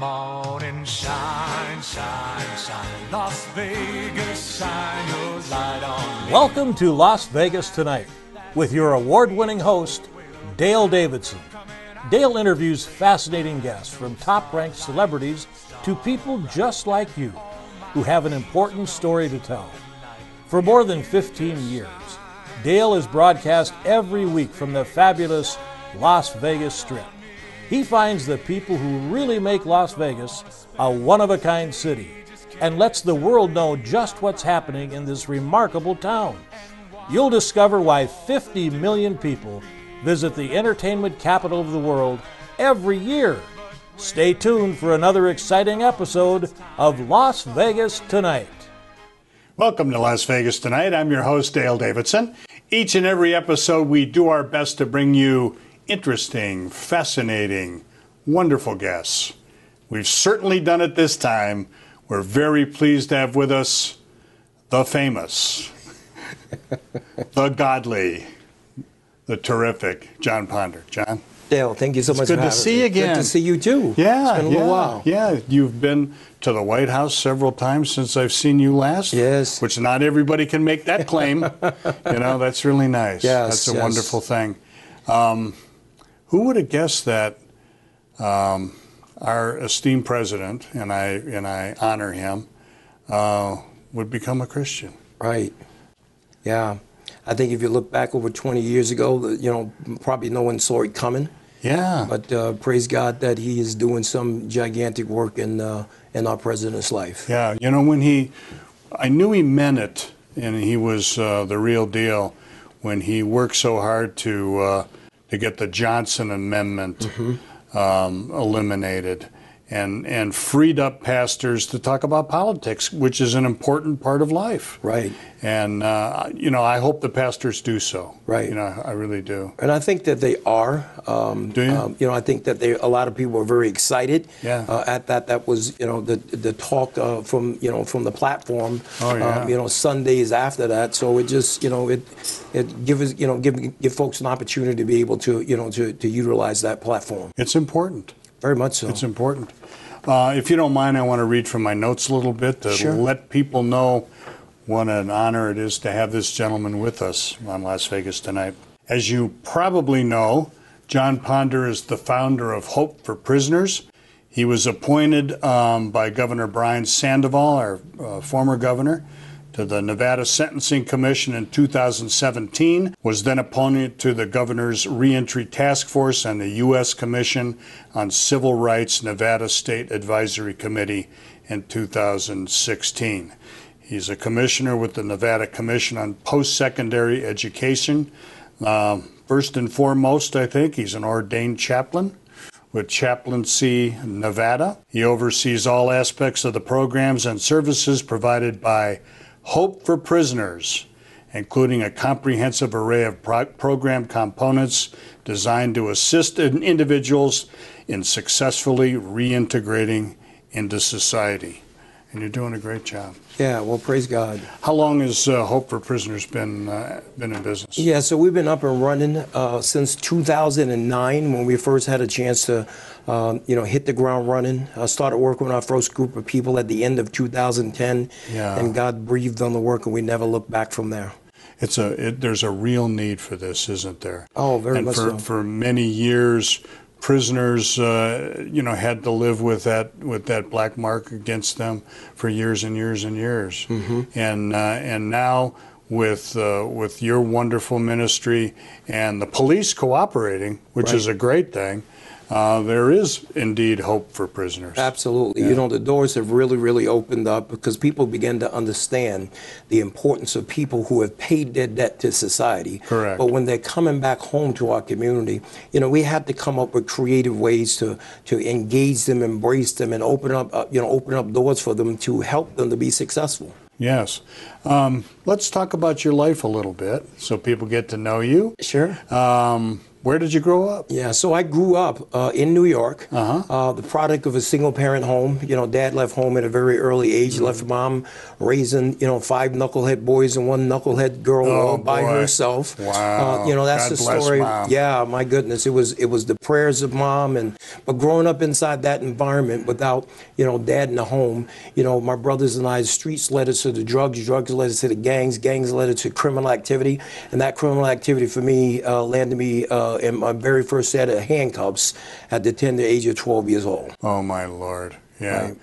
morning shine, shine, shine. Las Vegas, shine your light on me. Welcome to Las Vegas Tonight with your award winning host, Dale Davidson. Dale interviews fascinating guests from top ranked celebrities to people just like you who have an important story to tell. For more than 15 years, Dale has broadcast every week from the fabulous Las Vegas Strip. He finds the people who really make Las Vegas a one of a kind city and lets the world know just what's happening in this remarkable town. You'll discover why 50 million people visit the entertainment capital of the world every year. Stay tuned for another exciting episode of Las Vegas Tonight. Welcome to Las Vegas Tonight. I'm your host, Dale Davidson. Each and every episode, we do our best to bring you interesting, fascinating, wonderful guests. We've certainly done it this time. We're very pleased to have with us the famous, the godly, the terrific Jon Ponder. Jon? Dale, thank you so much good to see you again. Good to see you too. Yeah, It's been a yeah, little while. Yeah, you've been to the White House several times since I've seen you last. Yes. Which not everybody can make that claim. you know, that's really nice. Yes, That's a yes. wonderful thing. Um, who would have guessed that um, our esteemed president, and I, and I honor him, uh, would become a Christian? Right. Yeah. I think if you look back over 20 years ago, you know, probably no one saw it coming. Yeah. But uh, praise God that He is doing some gigantic work in uh, in our president's life. Yeah, you know when he, I knew he meant it, and he was uh, the real deal when he worked so hard to uh, to get the Johnson Amendment um, eliminated, and and freed up pastors to talk about politics, which is an important part of life. Right. And uh, you know, I hope the pastors do so. Right. You know, I really do. And I think that they are. Um, Do you? Um, you know, I think that they, a lot of people are very excited Yeah. uh, at that. That was, you know, the the talk uh, from you know from the platform. Oh, yeah. Um, you know, Sundays after that. So it just, you know, it it gives you know give give folks an opportunity to be able to you know to to utilize that platform. It's important. Very much so. It's important. Uh, if you don't mind, I want to read from my notes a little bit to Sure. let people know what an honor it is to have this gentleman with us on Las Vegas tonight. As you probably know, Jon Ponder is the founder of Hope for Prisoners. He was appointed um, by Governor Brian Sandoval, our uh, former governor, to the Nevada Sentencing Commission in 2017, was then appointed to the governor's reentry task force and the U.S. Commission on Civil Rights Nevada State Advisory Committee in 2016. He's a commissioner with the Nevada Commission on Post Secondary Education. Um, first and foremost, I think he's an ordained chaplain with Chaplaincy Nevada. He oversees all aspects of the programs and services provided by Hope for Prisoners, including a comprehensive array of pro- program components designed to assist in- individuals in successfully reintegrating into society. And you're doing a great job. yeah. Well, praise God. How long has uh, Hope for Prisoners been uh, been in business? Yeah, so we've been up and running uh, since 2009 when we first had a chance to, um, you know, hit the ground running. I started working with our first group of people at the end of 2010, Yeah. and God breathed on the work, and we never looked back from there. It's a it, there's a real need for this, isn't there? Oh, very and much for, so. for many years, prisoners, uh, you know, had to live with that with that black mark against them for years and years and years. Mm-hmm. And uh, and now with uh, with your wonderful ministry and the police cooperating, which Right. is a great thing, uh, there is indeed hope for prisoners. Absolutely. You know, the doors have really, really opened up because people begin to understand the importance of people who have paid their debt to society. Correct. But when they're coming back home to our community, you know, we have to come up with creative ways to to engage them, embrace them, and open up, uh, you know, open up doors for them to help them to be successful. Yes. Um, let's talk about your life a little bit so people get to know you. Sure. Um, Where did you grow up? Yeah, so I grew up uh, in New York, Uh huh. the product of a single parent home. You know, dad left home at a very early age, Mm-hmm. left mom raising, you know, five knucklehead boys and one knucklehead girl Oh, all by boy. herself. Wow. Uh, you know, that's God the story. Mom. Yeah, my goodness. It was it was the prayers of mom and but growing up inside that environment without, you know, dad in the home, you know, my brothers and I, streets led us to the drugs, drugs led us to the gangs, gangs led us to criminal activity. And that criminal activity for me uh, landed me uh, in my very first set of handcuffs at the tender age of 12 years old. Oh my lord. Yeah. Right.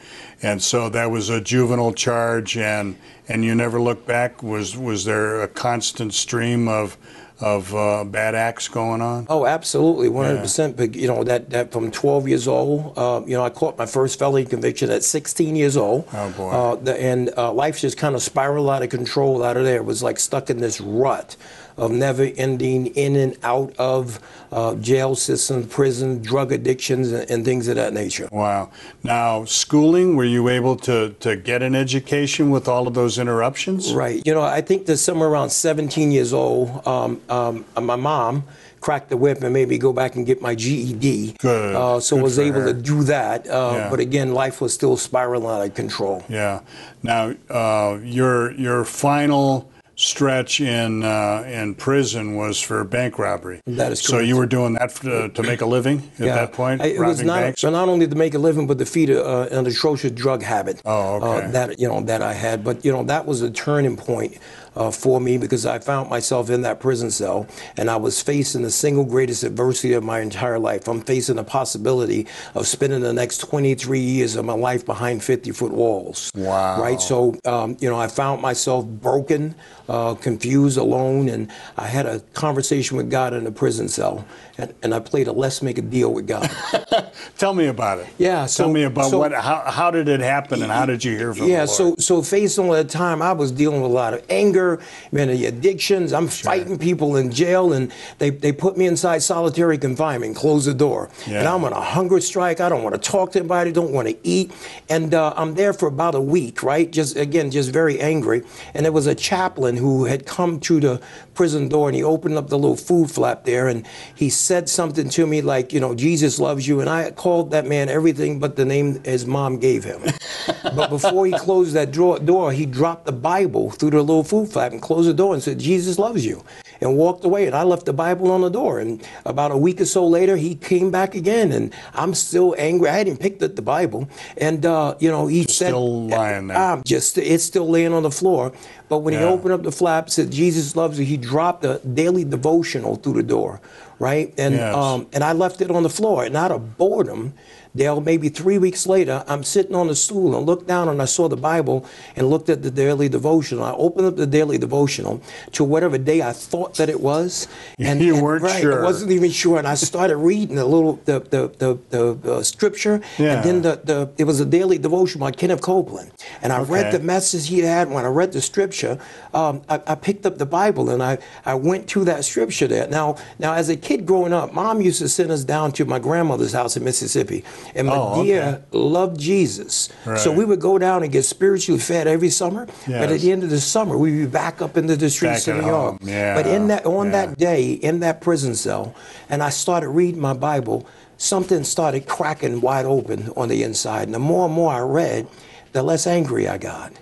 And so that was a juvenile charge and and you never looked back was was there a constant stream of of uh, bad acts going on? Oh, absolutely, 100%. But, you know, that, that from 12 years old, uh, you know, I caught my first felony conviction at 16 years old. Oh, boy. Uh, the, and uh, life just kind of spiraled out of control out of there. It was like stuck in this rut of never ending in and out of uh, jail systems, prison, drug addictions, and, and things of that nature. Wow. Now, schooling, were you able to, to get an education with all of those interruptions? Right. You know, I think that somewhere around 17 years old, um, um, my mom cracked the whip and made me go back and get my GED. Good. Uh, so Good was able her. to do that. Uh, Yeah. But again, life was still spiraling out of control. Yeah. Now, uh, your your final stretch in uh, in prison was for bank robbery. That is So you were doing that to, to make a living at that point, I- it robbing was not banks. so not only to make a living, but to feed a, uh, an atrocious drug habit. Oh, okay. Uh, that you know that I had, but you know that was a turning point uh, for me because I found myself in that prison cell, and I was facing the single greatest adversity of my entire life. I'm facing the possibility of spending the next 23 years of my life behind 50 foot walls. Wow. Right. So um, you know I found myself broken, uh, confused, alone, and I had a conversation with God in a prison cell, and, and I played a let's make a deal with God. Tell me about it. Yeah, Tell me about so- what. How, how did it happen, and how did you hear from Yeah, the so so facing all that time, I was dealing with a lot of anger, many addictions. I'm fighting people in jail, and they, they put me inside solitary confinement, close the door, and I'm on a hunger strike. I don't want to talk to anybody, don't want to eat, and uh, I'm there for about a week, right? Just again, just very angry. And there was a chaplain who had come to the prison door, and he opened up the little food flap there, and he said something to me like, you know, Jesus loves you, and I called that man everything but the name his mom gave him. but before he closed that drawer, door, he dropped the Bible through the little food flap and closed the door and said, Jesus loves you, and walked away. And I left the Bible on the door. And about a week or so later, he came back again, and I'm still angry. I hadn't picked up the Bible, and uh, you know, he said, still lying there. I'm just, it's still laying on the floor. But when he opened up the flap, said, Jesus loves you, he dropped a daily devotional through the door, right? And Yes. um, and I left it on the floor. And out of boredom, Dale, maybe three weeks later, I'm sitting on the stool and looked down and I saw the Bible and looked at the daily devotional. I opened up the daily devotional to whatever day I thought that it was. And You and, weren't right, sure. I wasn't even sure. And I started reading the little the the the, the, uh, scripture. Yeah. And then the, the it was a daily devotion by Kenneth Copeland. And I read the message he had when I read the scripture. Um, I, I picked up the Bible and I, I went to that scripture there. Now now as a kid growing up, mom used to send us down to my grandmother's house in Mississippi. And Oh, Medea okay. loved Jesus. So we would go down and get spiritually fed every summer. But at the end of the summer, we'd be back up into the streets Back of New York. Yeah, But in that on yeah. that day, in that prison cell, and I started reading my Bible, something started cracking wide open on the inside. And the more and more I read, the less angry I got.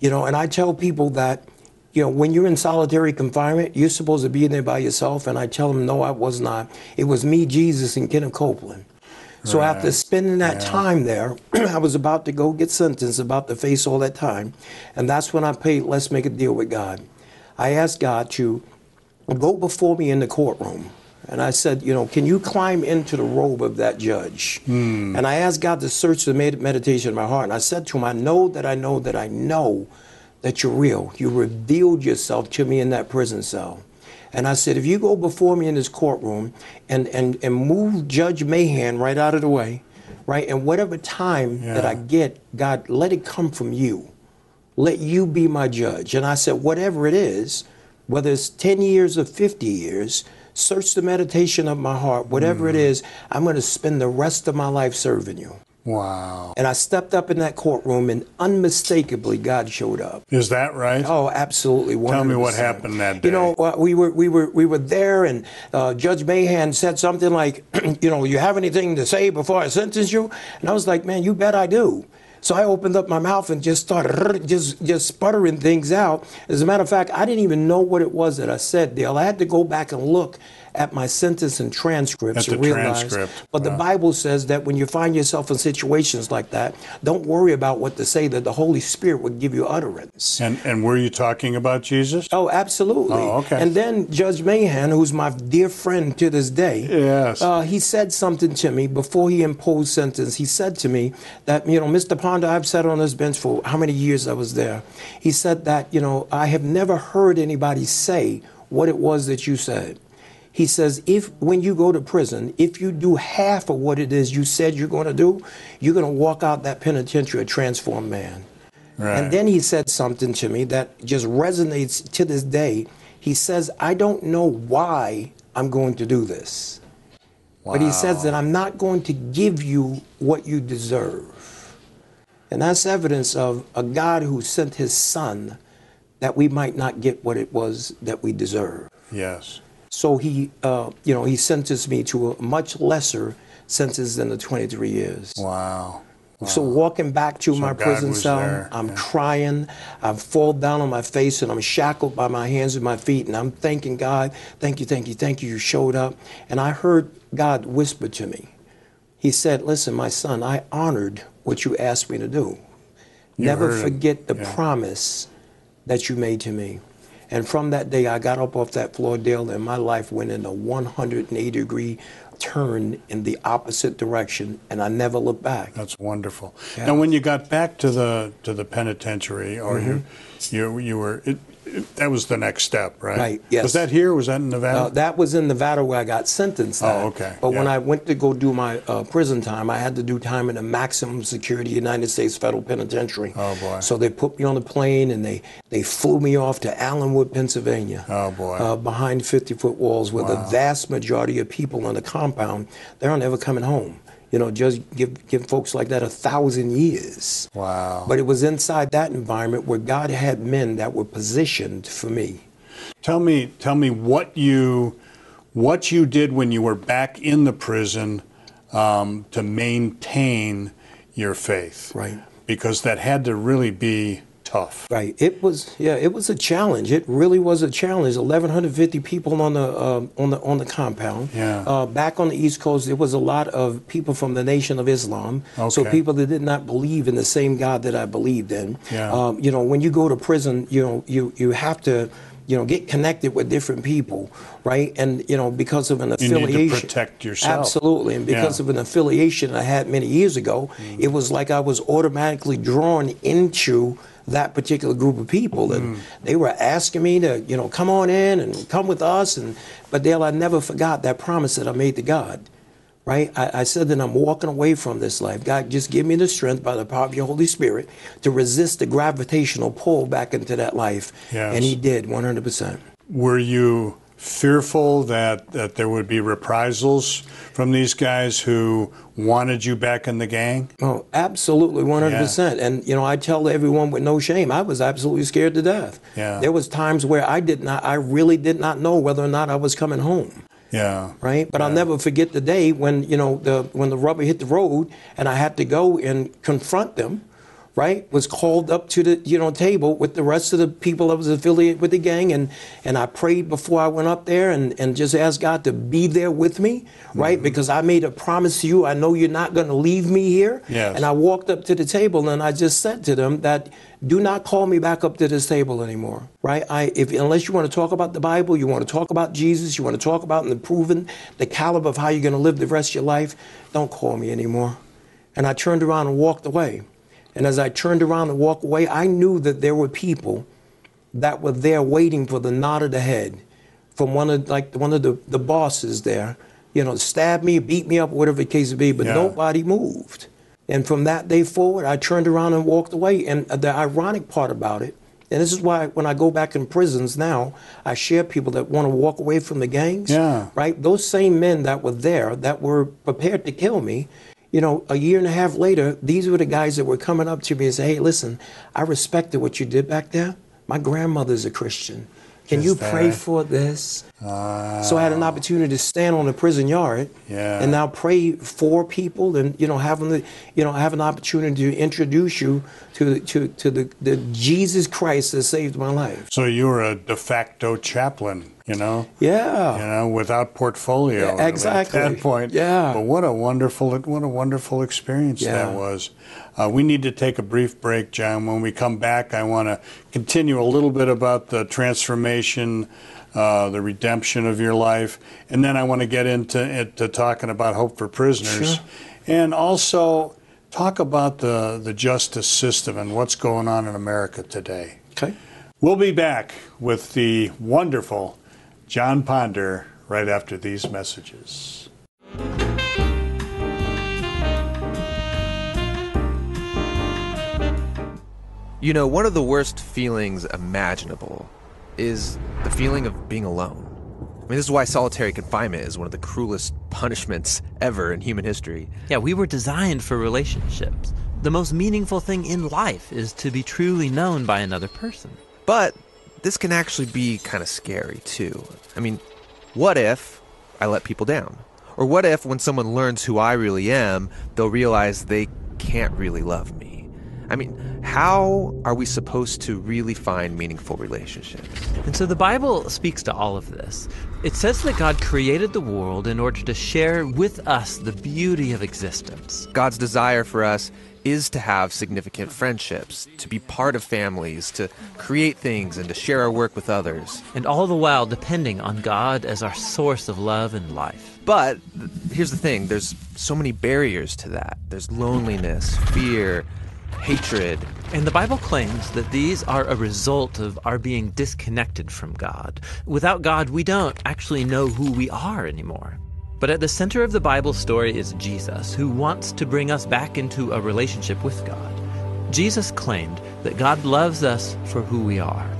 You know, and I tell people that, you know, when you're in solitary confinement, you're supposed to be in there by yourself. And I tell them, no, I was not. It was me, Jesus, and Kenneth Copeland. So after spending that Yeah. time there, I was about to go get sentenced, about to face all that time. And that's when I paid, let's make a deal with God. I asked God to go before me in the courtroom. And I said, you know, can you climb into the robe of that judge? Hmm. And I asked God to search the med- meditation of my heart. And I said to him, I know that I know that I know that you're real. You revealed yourself to me in that prison cell. And I said, if you go before me in this courtroom and, and, and move Judge Mahan right out of the way, right, and whatever time that I get, God, let it come from you. Let you be my judge. And I said, whatever it is, whether it's 10 years or 50 years, search the meditation of my heart. Whatever it mm. is, I'm going to spend the rest of my life serving you. Wow. And I stepped up in that courtroom, and unmistakably, God showed up. Is that right? Oh, absolutely. 100%. Tell me what happened that day. You know, uh, we were we were we were there, and uh, Judge Mahan said something like, "You know, you have anything to say before I sentence you?" And I was like, "Man, you bet I do." So I opened up my mouth and just started just just sputtering things out. As a matter of fact, I didn't even know what it was that I said, Dale. I had to go back and look at my sentence and transcripts and realize. transcript, But the. Bible says that when you find yourself in situations like that, don't worry about what to say. That the Holy Spirit will give you utterance. And and were you talking about Jesus? Oh, absolutely. Oh, okay. And then Judge Mahan, who's my dear friend to this day, Yes. uh, he said something to me before he imposed sentence. He said to me that, you know, Mr. Ponder, I've sat on this bench for how many years I was there. He said that, you know, I have never heard anybody say what it was that you said. He says, if when you go to prison, if you do half of what it is you said you're going to do, you're going to walk out that penitentiary a transformed man. Right. And then he said something to me that just resonates to this day. He says, I don't know why I'm going to do this. But he says that I'm not going to give you what you deserve. And that's evidence of a God who sent his son that we might not get what it was that we deserve. Yes. So he, uh, you know, he sentenced me to a much lesser sentence than the 23 years. Wow. So walking back to my God prison cell, there, I'm yeah. crying. I've fallen down on my face and I'm shackled by my hands and my feet, and I'm thanking God. Thank you, thank you, thank you. You showed up, and I heard God whisper to me. He said, "Listen, my son, I honored what you asked me to do. You Never heard him, forget the yeah. promise that you made to me." And from that day, I got up off that floor, Dale, and my life went in a 180 degree turn in the opposite direction, and I never looked back. That's wonderful. Yeah. Now, when you got back to the to the penitentiary, or Mm-hmm. you you you were it, it, that was the next step, right? Right, yes. Was that here? Was that in Nevada? Uh, that was in Nevada where I got sentenced. at. Oh, okay, But when. I went to go do my uh, prison time, I had to do time in a maximum security United States Federal Penitentiary. Oh, boy. So they put me on a plane and they they flew me off to Allenwood, Pennsylvania. Oh, boy. Uh, behind 50 foot walls, where the vast majority of people on the compound they aren't ever coming home. You know, just give give folks like that a thousand years. Wow. But it was inside that environment where God had men that were positioned for me. Tell me, tell me what you, what you did when you were back in the prison um, to maintain your faith. Right. Because that had to really be tough. Right. It was yeah. It was a challenge. It really was a challenge. 1,150 people on the uh, on the on the compound. Yeah. Uh, back on the East Coast, there was a lot of people from the Nation of Islam. Okay. So people that did not believe in the same God that I believed in. Yeah. Um, you know, when you go to prison, you know, you you have to. You know, get connected with different people, right? And you know, because of an You need to affiliation, protect yourself. Absolutely, and because Yeah. of an affiliation I had many years ago, Mm. it was like I was automatically drawn into that particular group of people, and Mm. they were asking me to, you know, come on in and come with us. And but Dale, I never forgot that promise that I made to God. Right, I, I said that I'm walking away from this life. God, just give me the strength by the power of your Holy Spirit to resist the gravitational pull back into that life. Yes. And He did 100%. Were you fearful that, that there would be reprisals from these guys who wanted you back in the gang? Oh, absolutely, one hundred percent. And you know, I tell everyone with no shame, I was absolutely scared to death. Yeah. There was times where I did not, I really did not know whether or not I was coming home. Yeah. Right, but I'll never forget the day when you know the when the rubber hit the road and I had to go and confront them. Right, was called up to the you know table with the rest of the people that was affiliated with the gang, and and I prayed before I went up there and and just asked God to be there with me. Right, mm-hmm. because I made a promise to you. I know you're not going to leave me here. Yes. And I walked up to the table and I just said to them that do not call me back up to this table anymore. Right? I if unless you want to talk about the Bible, you want to talk about Jesus, you want to talk about improving the caliber of how you're going to live the rest of your life, don't call me anymore. And I turned around and walked away. And as I turned around and walked away, I knew that there were people that were there waiting for the nod of the head from one of like one of the, the bosses there, you know, stab me, beat me up, whatever the case may be, but Yeah. nobody moved. And from that day forward, I turned around and walked away. And the ironic part about it, and this is why when I go back in prisons now, I share people that want to walk away from the gangs. Yeah. Right? Those same men that were there, that were prepared to kill me, you know, a year and a half later, these were the guys that were coming up to me and say, "Hey, listen, I respected what you did back there. My grandmother's a Christian. Can Is you that pray for this?" So I had an opportunity to stand on the prison yard Yeah. and now pray for people and you know having the you know have an opportunity to introduce you to to to the, the Jesus Christ that saved my life. So you were a de facto chaplain, you know? Yeah. You know, without portfolio Yeah, exactly. at that point. Yeah. But what a wonderful, what a wonderful experience Yeah. that was. Uh, we need to take a brief break, Jon. When we come back, I want to continue a little bit about the transformation, uh, the redemption of your life, and then I want to get into it to talking about hope for prisoners, Sure. and also talk about the the justice system and what's going on in America today. Okay. We'll be back with the wonderful Jon Ponder right after these messages. You know, one of the worst feelings imaginable is the feeling of being alone. I mean, this is why solitary confinement is one of the cruelest punishments ever in human history. Yeah, we were designed for relationships. The most meaningful thing in life is to be truly known by another person. But this can actually be kind of scary, too. I mean, what if I let people down? Or what if, when someone learns who I really am, they'll realize they can't really love me? I mean, how are we supposed to really find meaningful relationships? And so the Bible speaks to all of this. It says that God created the world in order to share with us the beauty of existence. God's desire for us is to have significant friendships, to be part of families, to create things, and to share our work with others. And all the while depending on God as our source of love and life. But here's the thing there's so many barriers to that. There's loneliness, fear, hatred. And the Bible claims that these are a result of our being disconnected from God. Without God, we don't actually know who we are anymore. But at the center of the Bible story is Jesus, who wants to bring us back into a relationship with God. Jesus claimed that God loves us for who we are,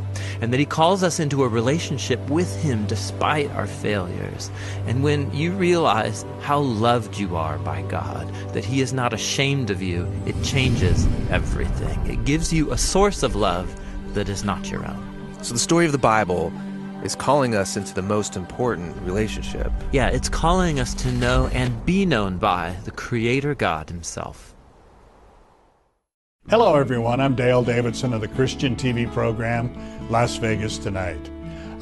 and that He calls us into a relationship with Him despite our failures. And when you realize how loved you are by God, that He is not ashamed of you, it changes everything. It gives you a source of love that is not your own. So the story of the Bible is calling us into the most important relationship. Yeah, it's calling us to know and be known by the Creator God Himself. Hello, everyone. I'm Dale Davidson of the Christian TV program Las Vegas Tonight.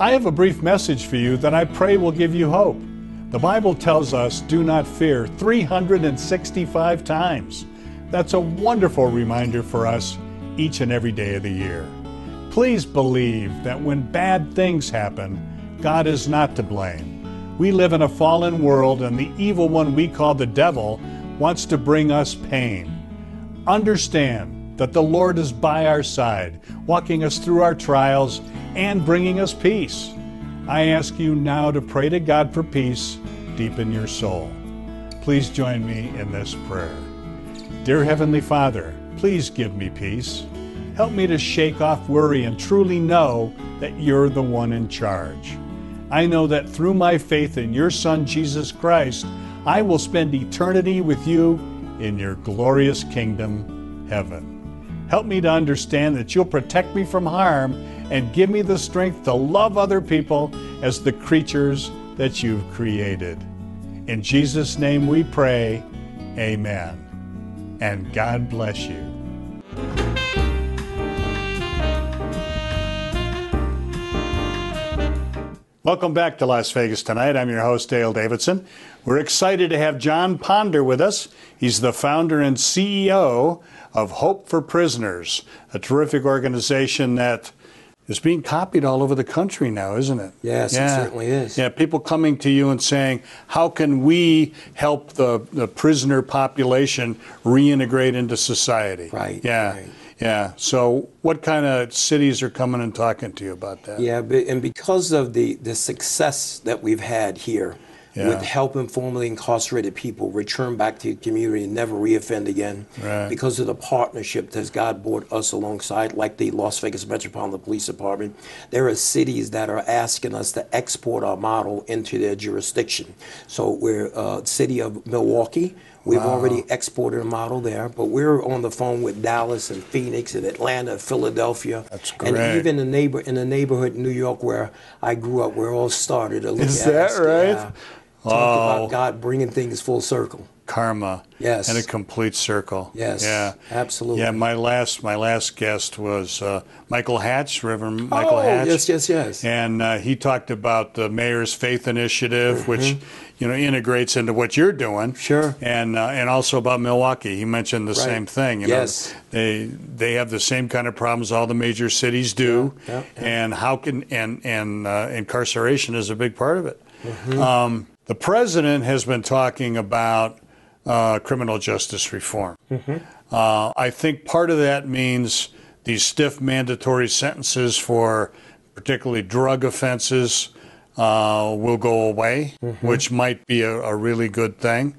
I have a brief message for you that I pray will give you hope. The Bible tells us, do not fear, 365 times. That's a wonderful reminder for us each and every day of the year. Please believe that when bad things happen, God is not to blame. We live in a fallen world, and the evil one we call the devil wants to bring us pain. Understand that the Lord is by our side, walking us through our trials and bringing us peace. I ask you now to pray to God for peace deep in your soul. Please join me in this prayer. Dear Heavenly Father, please give me peace. Help me to shake off worry and truly know that you're the one in charge. I know that through my faith in your Son, Jesus Christ, I will spend eternity with you in your glorious kingdom, heaven. Help me to understand that you'll protect me from harm and give me the strength to love other people as the creatures that you've created. In Jesus' name we pray, Amen. And God bless you. Welcome back to Las Vegas tonight. I'm your host, Dale Davidson. We're excited to have Jon Ponder with us. He's the founder and CEO of Hope for Prisoners, a terrific organization that is being copied all over the country now, isn't it? Yes, it certainly is. Yeah, people coming to you and saying, how can we help the, the prisoner population reintegrate into society? Right, Yeah. right. Yeah. So, what kind of cities are coming and talking to you about that? Yeah, and because of the, the success that we've had here Yeah. with helping formerly incarcerated people return back to the community and never reoffend again, Right. because of the partnership that God brought us alongside, like the Las Vegas Metropolitan Police Department, there are cities that are asking us to export our model into their jurisdiction. So we're uh, city of Milwaukee, We've already exported a model there, but we're on the phone with Dallas and Phoenix and Atlanta, Philadelphia, That's and even the neighbor in the neighborhood in New York where I grew up, where it all started. Is that us, right? yeah. Talk Oh. about God bringing things full circle. karma. Yes. And a complete circle. Yes, Yeah. absolutely. Yeah. My last my last guest was uh, Michael Hatch, Reverend Michael oh, Hatch. yes, yes, yes. And uh, he talked about the mayor's faith initiative, which Mm-hmm. You know integrates into what you're doing. Sure. And uh, and also about Milwaukee. He mentioned the Right. same thing. You Yes. Know, they they have the same kind of problems all the major cities do. Yeah, yeah, yeah. And how can and and uh, incarceration is a big part of it. Mm-hmm. Um, the president has been talking about uh, criminal justice reform. Mm-hmm. Uh, I think part of that means these stiff mandatory sentences for particularly drug offenses uh, will go away, Mm-hmm. which might be a, a really good thing.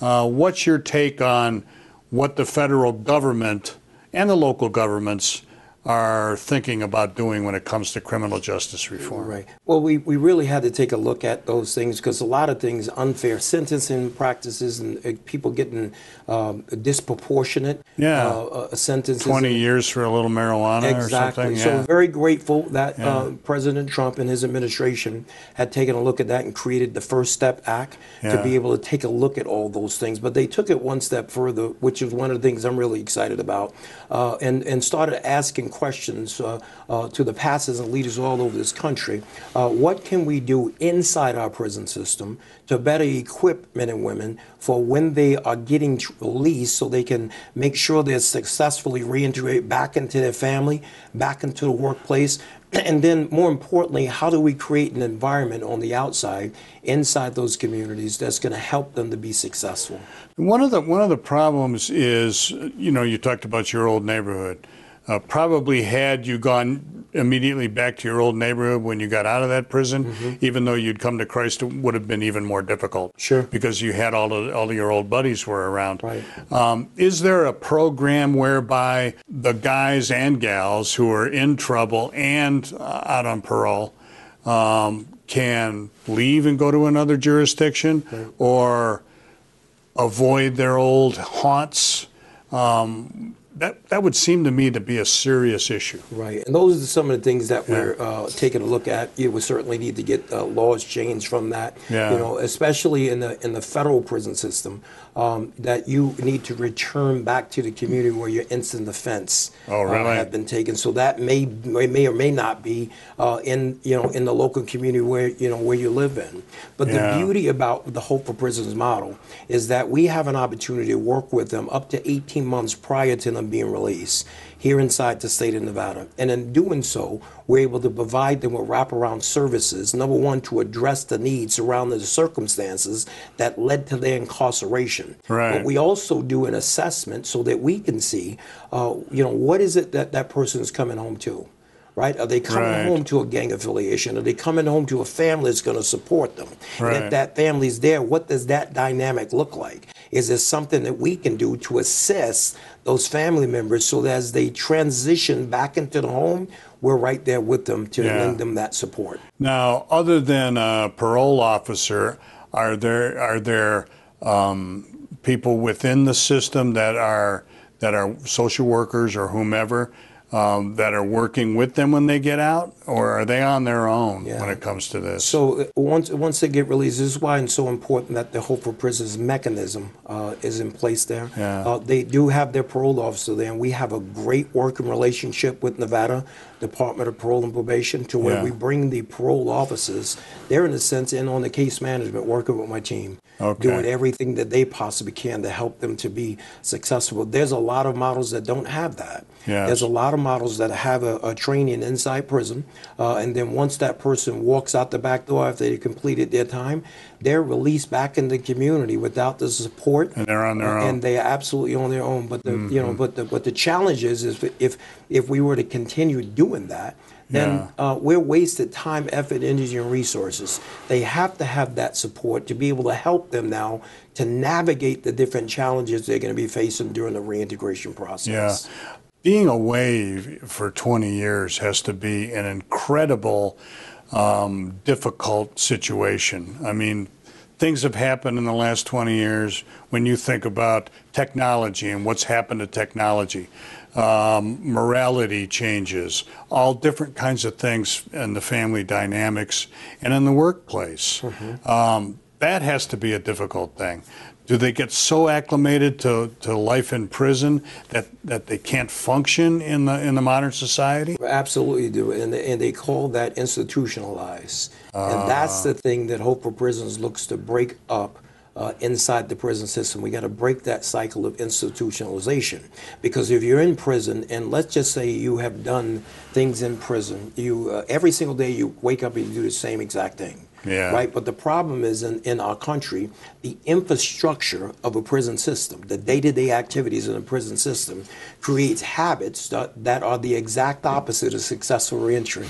Uh, what's your take on what the federal government and the local governments are thinking about doing when it comes to criminal justice reform? Right. Well, we, we really had to take a look at those things because a lot of things, unfair sentencing practices and uh, people getting um, disproportionate Yeah. uh, uh, sentences. 20 years for a little marijuana or Exactly. something? So very grateful that Yeah. uh, President Trump and his administration had taken a look at that and created the First Step Act Yeah. to be able to take a look at all those things. But they took it one step further, which is one of the things I'm really excited about, uh, and and started asking questions uh, uh, to the pastors and leaders all over this country. Uh, what can we do inside our prison system to better equip men and women for when they are getting released so they can make sure they're successfully reintegrate back into their family, back into the workplace. And then, more importantly, how do we create an environment on the outside, inside those communities, that's going to help them to be successful? One of the one of the problems is, you know, you talked about your old neighborhood. Uh, probably had you gone immediately back to your old neighborhood when you got out of that prison, even though you'd come to Christ, it would have been even more difficult. Sure. Because you had all of all of your old buddies were around. Right. Um, is there a program whereby the guys and gals who are in trouble and uh, out on parole um, can leave and go to another jurisdiction, or avoid their old haunts. Um, that that would seem to me to be a serious issue. Right, and those are some of the things that we're uh, taking a look at. You would certainly need to get uh, laws changed from that. Yeah. You know, especially in the in the federal prison system, um, that you need to return back to the community where your instant offense Oh, uh, really? have been taken. So that may may, may or may not be uh, in you know in the local community where you know where you live in. But Yeah. the beauty about the Hope for Prisoners model is that we have an opportunity to work with them up to 18 months prior to them being released here inside the state of Nevada. And in doing so, we're able to provide them with wraparound services. Number one, to address the needs surrounding the circumstances that led to their incarceration. Right. But we also do an assessment so that we can see, uh, you know, what is it that that person is coming home to? Right? Are they coming Right. home to a gang affiliation? Are they coming home to a family that's going to support them? And Right. if that family's there, what does that dynamic look like? Is there something that we can do to assist those family members so that as they transition back into the home, we're right there with them to Yeah. lend them that support? Now, other than a parole officer, are there are there um, people within the system that are that are social workers or whomever um, that are working with them when they get out, or are they on their own Yeah. when it comes to this? So uh, once once they get released, this is why it's so important that the Hope for Prisoners mechanism uh, is in place there. Yeah. Uh, they do have their parole officer there, and we have a great working relationship with Nevada Department of Parole and Probation, to where Yeah. we bring the parole officers. They're in a sense in on the case management, working with my team, Okay. doing everything that they possibly can to help them to be successful. There's a lot of models that don't have that. Yes. There's a lot of models that have a, a training inside prison, uh, and then once that person walks out the back door after they completed their time, they're released back in the community without the support. And they're on their own. Mm-hmm. And they are absolutely on their own. But the you know, but the but the challenge is, is if if we were to continue doing that. Then uh, we're wasted time, effort, energy, and resources. They have to have that support to be able to help them now to navigate the different challenges they're going to be facing during the reintegration process. Yeah. Being away for 20 years has to be an incredible, um, difficult situation. I mean, things have happened in the last 20 years when you think about technology and what's happened to technology. Um, morality changes, all different kinds of things in the family dynamics and in the workplace. Um, that has to be a difficult thing. Do they get so acclimated to, to life in prison that, that they can't function in the in the modern society? Absolutely do, and they, and they call that institutionalized, and that's the thing that Hope for Prisoners looks to break up. Uh, inside the prison system, we got to break that cycle of institutionalization. Because if you're in prison, and let's just say you have done things in prison, you uh, every single day you wake up and you do the same exact thing. Yeah. Right. But the problem is in, in our country, the infrastructure of a prison system, the day to day activities in a prison system, creates habits that, that are the exact opposite of successful reentry.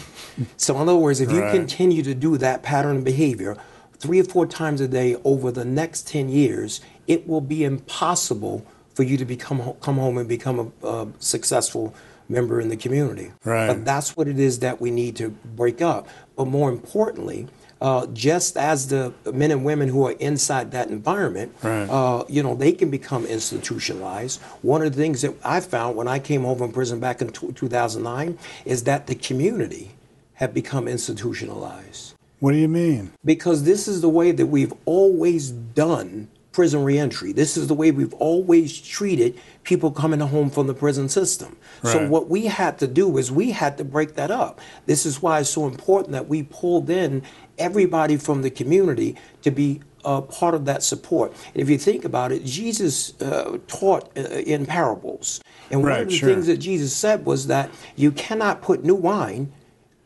so, in other words, if you Right. continue to do that pattern of behavior three or four times a day over the next 10 years, it will be impossible for you to become come home and become a, a successful member in the community. Right. But that's what it is that we need to break up. But more importantly, uh, just as the men and women who are inside that environment, Right. uh, you know, they can become institutionalized. One of the things that I found when I came home from prison back in tw 2009 is that the community had become institutionalized What do you mean? because this is the way that we've always done prison reentry. This is the way we've always treated people coming home from the prison system. So what we had to do is we had to break that up. This is why it's so important that we pulled in everybody from the community to be uh, part of that support. And if you think about it, Jesus uh, taught uh, in parables. And one Right, of the sure. things that Jesus said was that you cannot put new wine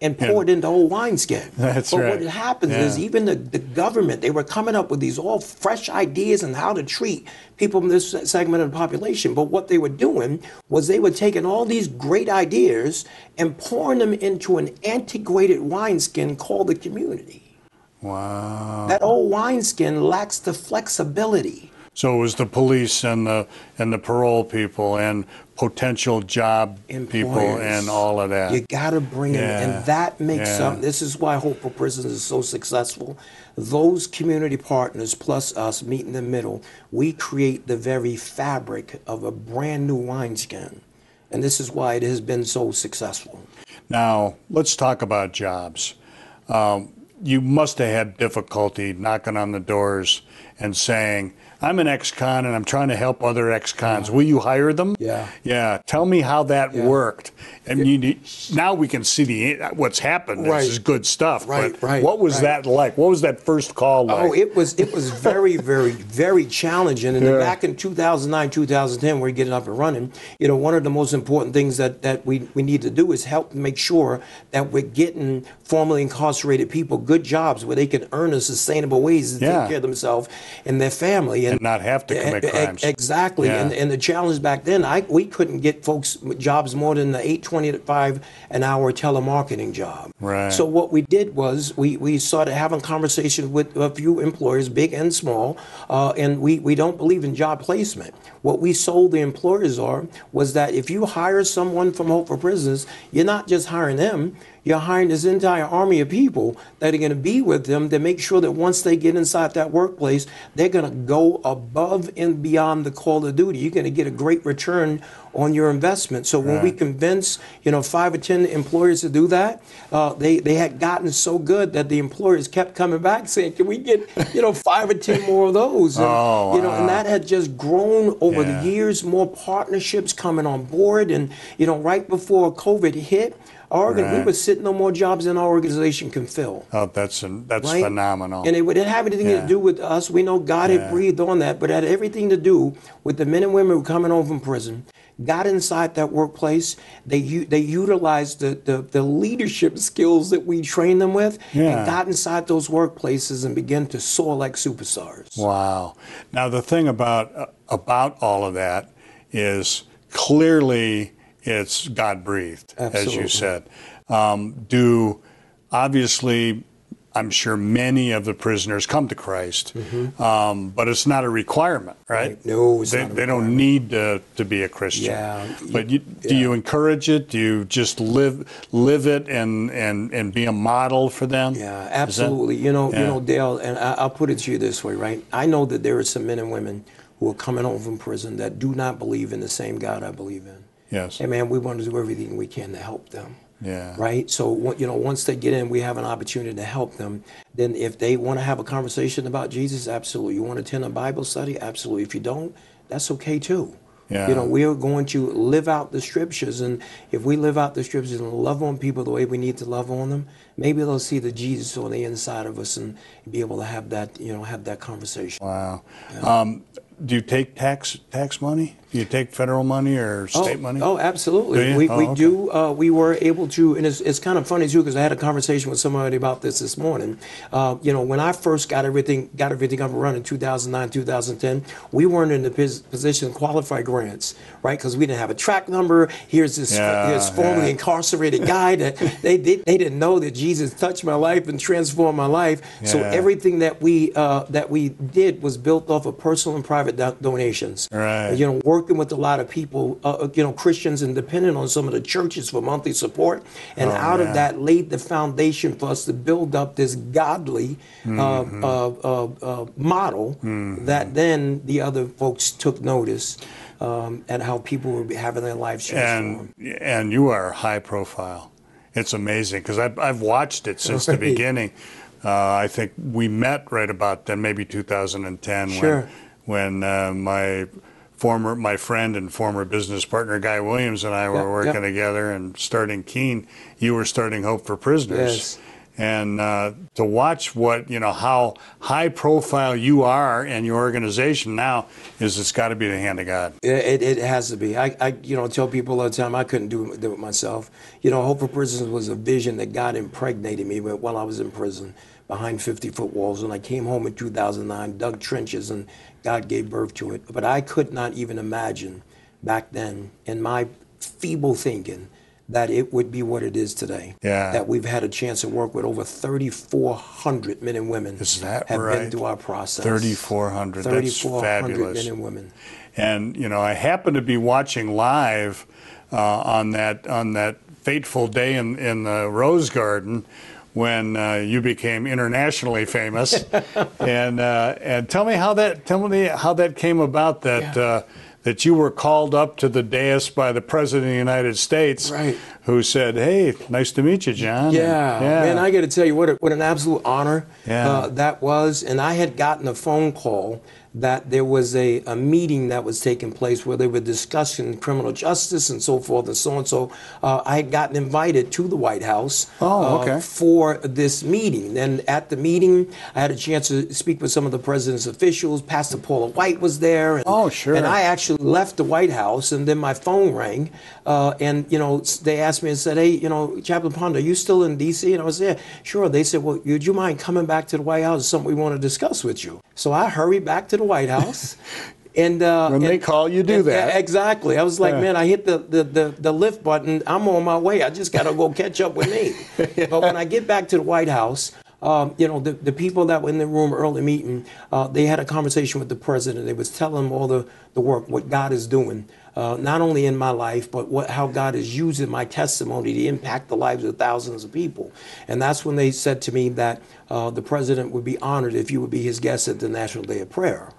and pour it into old wineskin. That's but right. what happens is even the, the government, they were coming up with these all fresh ideas on how to treat people in this segment of the population. But what they were doing was they were taking all these great ideas and pouring them into an antiquated wineskin called the community. Wow. That old wineskin lacks the flexibility. So it was the police and the and the parole people and potential job people and all of that. You got to bring Yeah. and that makes Yeah. up. This is why Hope for Prisoners is so successful. Those community partners plus us meet in the middle. We create the very fabric of a brand new wineskin, and this is why it has been so successful. Now, let's talk about jobs. Um, you must have had difficulty knocking on the doors and saying, I'm an ex-con and I'm trying to help other ex-cons. Will you hire them? Yeah. Yeah. Tell me how that Yeah. worked. And you need, now we can see the what's happened. Right. This is good stuff. Right, but right, What was right. that like? What was that first call like? Oh, it was it was very very very challenging. And back in 2009 2010, we're getting up and running. You know, one of the most important things that that we we need to do is help make sure that we're getting formerly incarcerated people good jobs where they can earn a sustainable ways to Yeah. take care of themselves and their family And not have to commit crimes. Exactly. Yeah. And, and the challenge back then, I we couldn't get folks jobs more than the 820 to 5 an hour telemarketing job. Right. So what we did was we, we started having conversations with a few employers, big and small, uh, and we, we don't believe in job placement. What we sold the employers are was that if you hire someone from Hope for Prisoners, you're not just hiring them, you're hiring this entire army of people that are going to be with them to make sure that once they get inside that workplace, they're going to go above and beyond the call of duty. You're going to get a great return on your investment. So when we convince, you know, five or ten employers to do that, uh, they they had gotten so good that the employers kept coming back saying, "Can we get, you know, five or ten more of those?" And, Oh, you know, and that had just grown over Yeah. the years. More partnerships coming on board, and you know, right before COVID hit, our organ- we Right. were sitting on more jobs than our organization can fill. oh, that's that's Right? phenomenal. And it would have anything Yeah. to do with us. We know God Yeah. had breathed on that, but it had everything to do with the men and women who were coming home from prison, got inside that workplace. They they utilized the, the, the leadership skills that we trained them with Yeah. and got inside those workplaces and began to soar like superstars. Wow. Now the thing about uh, about all of that is clearly it's God breathed, as you said. Um, do obviously I'm sure many of the prisoners come to Christ, um, but it's not a requirement, right? Mm-hmm. Right. No, it's they, they don't need to, to be a Christian. Yeah. But you, do you encourage it? Do you just live live it and, and, and be a model for them? Yeah, Is that- absolutely. you know, Yeah. you know, Dale, and I, I'll put it to you this way, right? I know that there are some men and women who are coming home from prison that do not believe in the same God I believe in. Yes. And man, we want to do everything we can to help them. Yeah. Right. So you know, once they get in, we have an opportunity to help them. Then, if they want to have a conversation about Jesus, absolutely. You want to attend a Bible study, absolutely. If you don't, that's okay too. Yeah. You know, we are going to live out the scriptures, and if we live out the scriptures and love on people the way we need to love on them, maybe they'll see the Jesus on the inside of us and be able to have that, you know, have that conversation. Wow. Um, do you take tax tax money? You take federal money or state oh, money? Oh, absolutely. Do? We, Oh, we okay. do. Uh, we were able to, and it's, it's kind of funny too because I had a conversation with somebody about this this morning. Uh, you know, when I first got everything got everything up and running in 2009, 2010, we weren't in the pos- position to qualify grants, right? Because we didn't have a track number. Here's this, Yeah, this formerly yeah. incarcerated guy that they, they they didn't know that Jesus touched my life and transformed my life. So everything that we uh, that we did was built off of personal and private do- donations. Right. You know, working with a lot of people, uh, you know, Christians, and depending on some of the churches for monthly support. And Oh, out yeah. of that laid the foundation for us to build up this godly uh, Mm-hmm. uh, uh, uh, model that then the other folks took notice um, and how people were having their lives transformed. and and you are high profile. It's amazing because I've, I've watched it since the beginning. Uh, I think we met right about then, maybe 2010, Sure. when when uh, my former my friend and former business partner Guy Williams and I were Yeah, working yeah. together and starting Keen. You were starting Hope for Prisoners. Yes. And uh, to watch what you know, how high profile you are and your organization now is, it's got to be the hand of God. It, it, it has to be. I, I, you know, tell people all the time I couldn't do it, do it myself. You know, Hope for Prisons was a vision that God impregnated me with while I was in prison behind 50 foot walls. And I came home in 2009, dug trenches, and God gave birth to it. But I could not even imagine back then, in my feeble thinking, that it would be what it is today. Yeah. That we've had a chance to work with over 3,400 men and women. Is that have right? been through our process. 3,400. That's 3,400 fabulous. men and women. And you know, I happened to be watching live uh, on that on that fateful day in in the Rose Garden when uh, you became internationally famous. and uh, and tell me how that tell me how that came about that. Yeah. Uh, that you were called up to the dais by the President of the United States, Right. who said, "Hey, nice to meet you, Jon." Yeah, And- man, I got to tell you what, a, what an absolute honor Yeah. uh, that was. And I had gotten a phone call that there was a, a meeting that was taking place where they were discussing criminal justice and so forth and so on. So uh, I had gotten invited to the White House Oh, uh, okay. for this meeting. And at the meeting, I had a chance to speak with some of the president's officials. Pastor Paula White was there. And, Oh, sure. And I actually left the White House, and then my phone rang, uh, and you know they asked me and said, "Hey, you know, Chaplain Pond, are you still in D.C.?" And I was, "Yeah, sure." They said, "Well, would you mind coming back to the White House? It's something we want to discuss with you." So I hurried back to the White House. And uh, When they and- call, you do and- that. exactly. I was like, Yeah. man, I hit the, the, the, the lift button. I'm on my way. I just got to go catch up with me. But when I get back to the White House, um, you know, the, the people that were in the room early meeting, uh, they had a conversation with the president. They was telling him all the, the work, what God is doing, uh, not only in my life, but what, how God is using my testimony to impact the lives of thousands of people. And that's when they said to me that uh, the president would be honored if you would be his guest at the National Day of Prayer.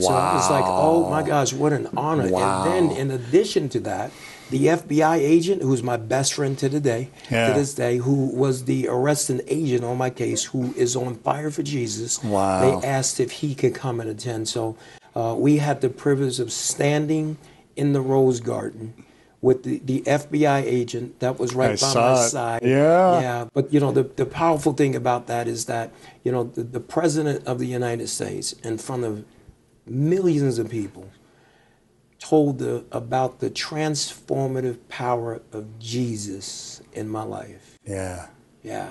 So I was like, oh my gosh, what an honor. Wow. And then in addition to that, the FBI agent, who's my best friend to the day, Yeah. to this day, who was the arresting agent on my case, who is on fire for Jesus, Wow. they asked if he could come and attend. So uh, we had the privilege of standing in the Rose Garden with the, the FBI agent that was right I by my it. side. Yeah. Yeah. But you know, the, the powerful thing about that is that, you know, the, the president of the United States in front of millions of people told the, about the transformative power of Jesus in my life. yeah. Yeah.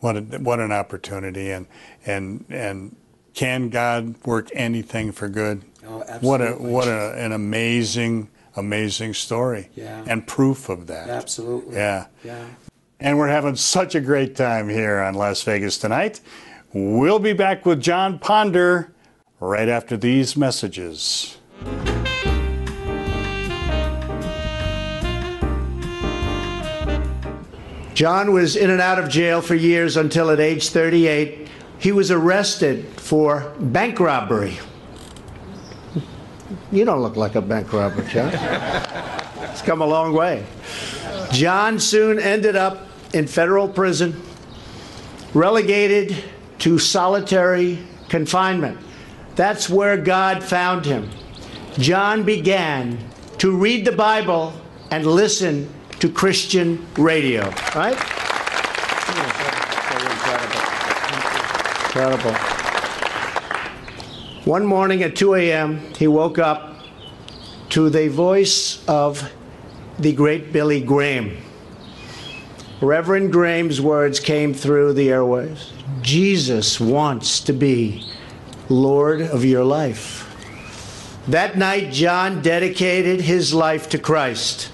What a, what an opportunity and and and can God work anything for good? Oh, absolutely. What a what a, an amazing amazing story Yeah. and proof of that. Absolutely. Yeah. Yeah. And we're having such a great time here on Las Vegas tonight. We'll be back with Jon Ponder right after these messages. Jon was in and out of jail for years until at age 38, he was arrested for bank robbery. You don't look like a bank robber, Jon. it's come a long way. Jon soon ended up in federal prison, relegated to solitary confinement. That's where God found him. Jon began to read the Bible and listen to Christian radio, right? Incredible. One morning at 2 a.m., he woke up to the voice of the great Billy Graham. Reverend Graham's words came through the airwaves Jesus wants to be Lord of your life. That night, Jon dedicated his life to Christ.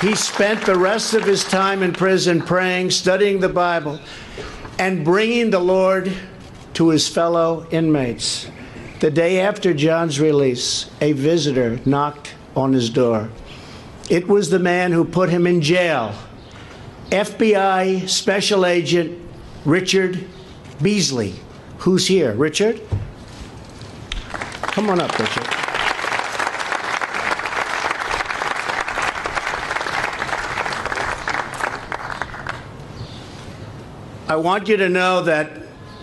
He spent the rest of his time in prison praying, studying the Bible, and bringing the Lord to his fellow inmates. The day after Jon's release, a visitor knocked on his door. It was the man who put him in jail, FBI Special Agent Richard Beasley. Who's here? Richard? Come on up, Richard. I want you to know that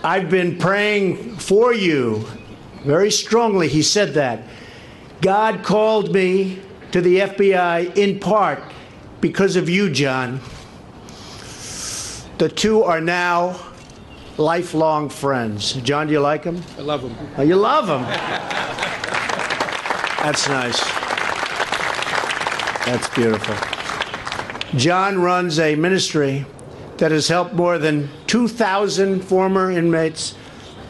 I've been praying for you very strongly. He said that. God called me to the FBI in part because of you, Jon. The two are now lifelong friends. Jon, do you like him? I love him. Oh, you love him. That's nice. That's beautiful. Jon runs a ministry that has helped more than 2,000 former inmates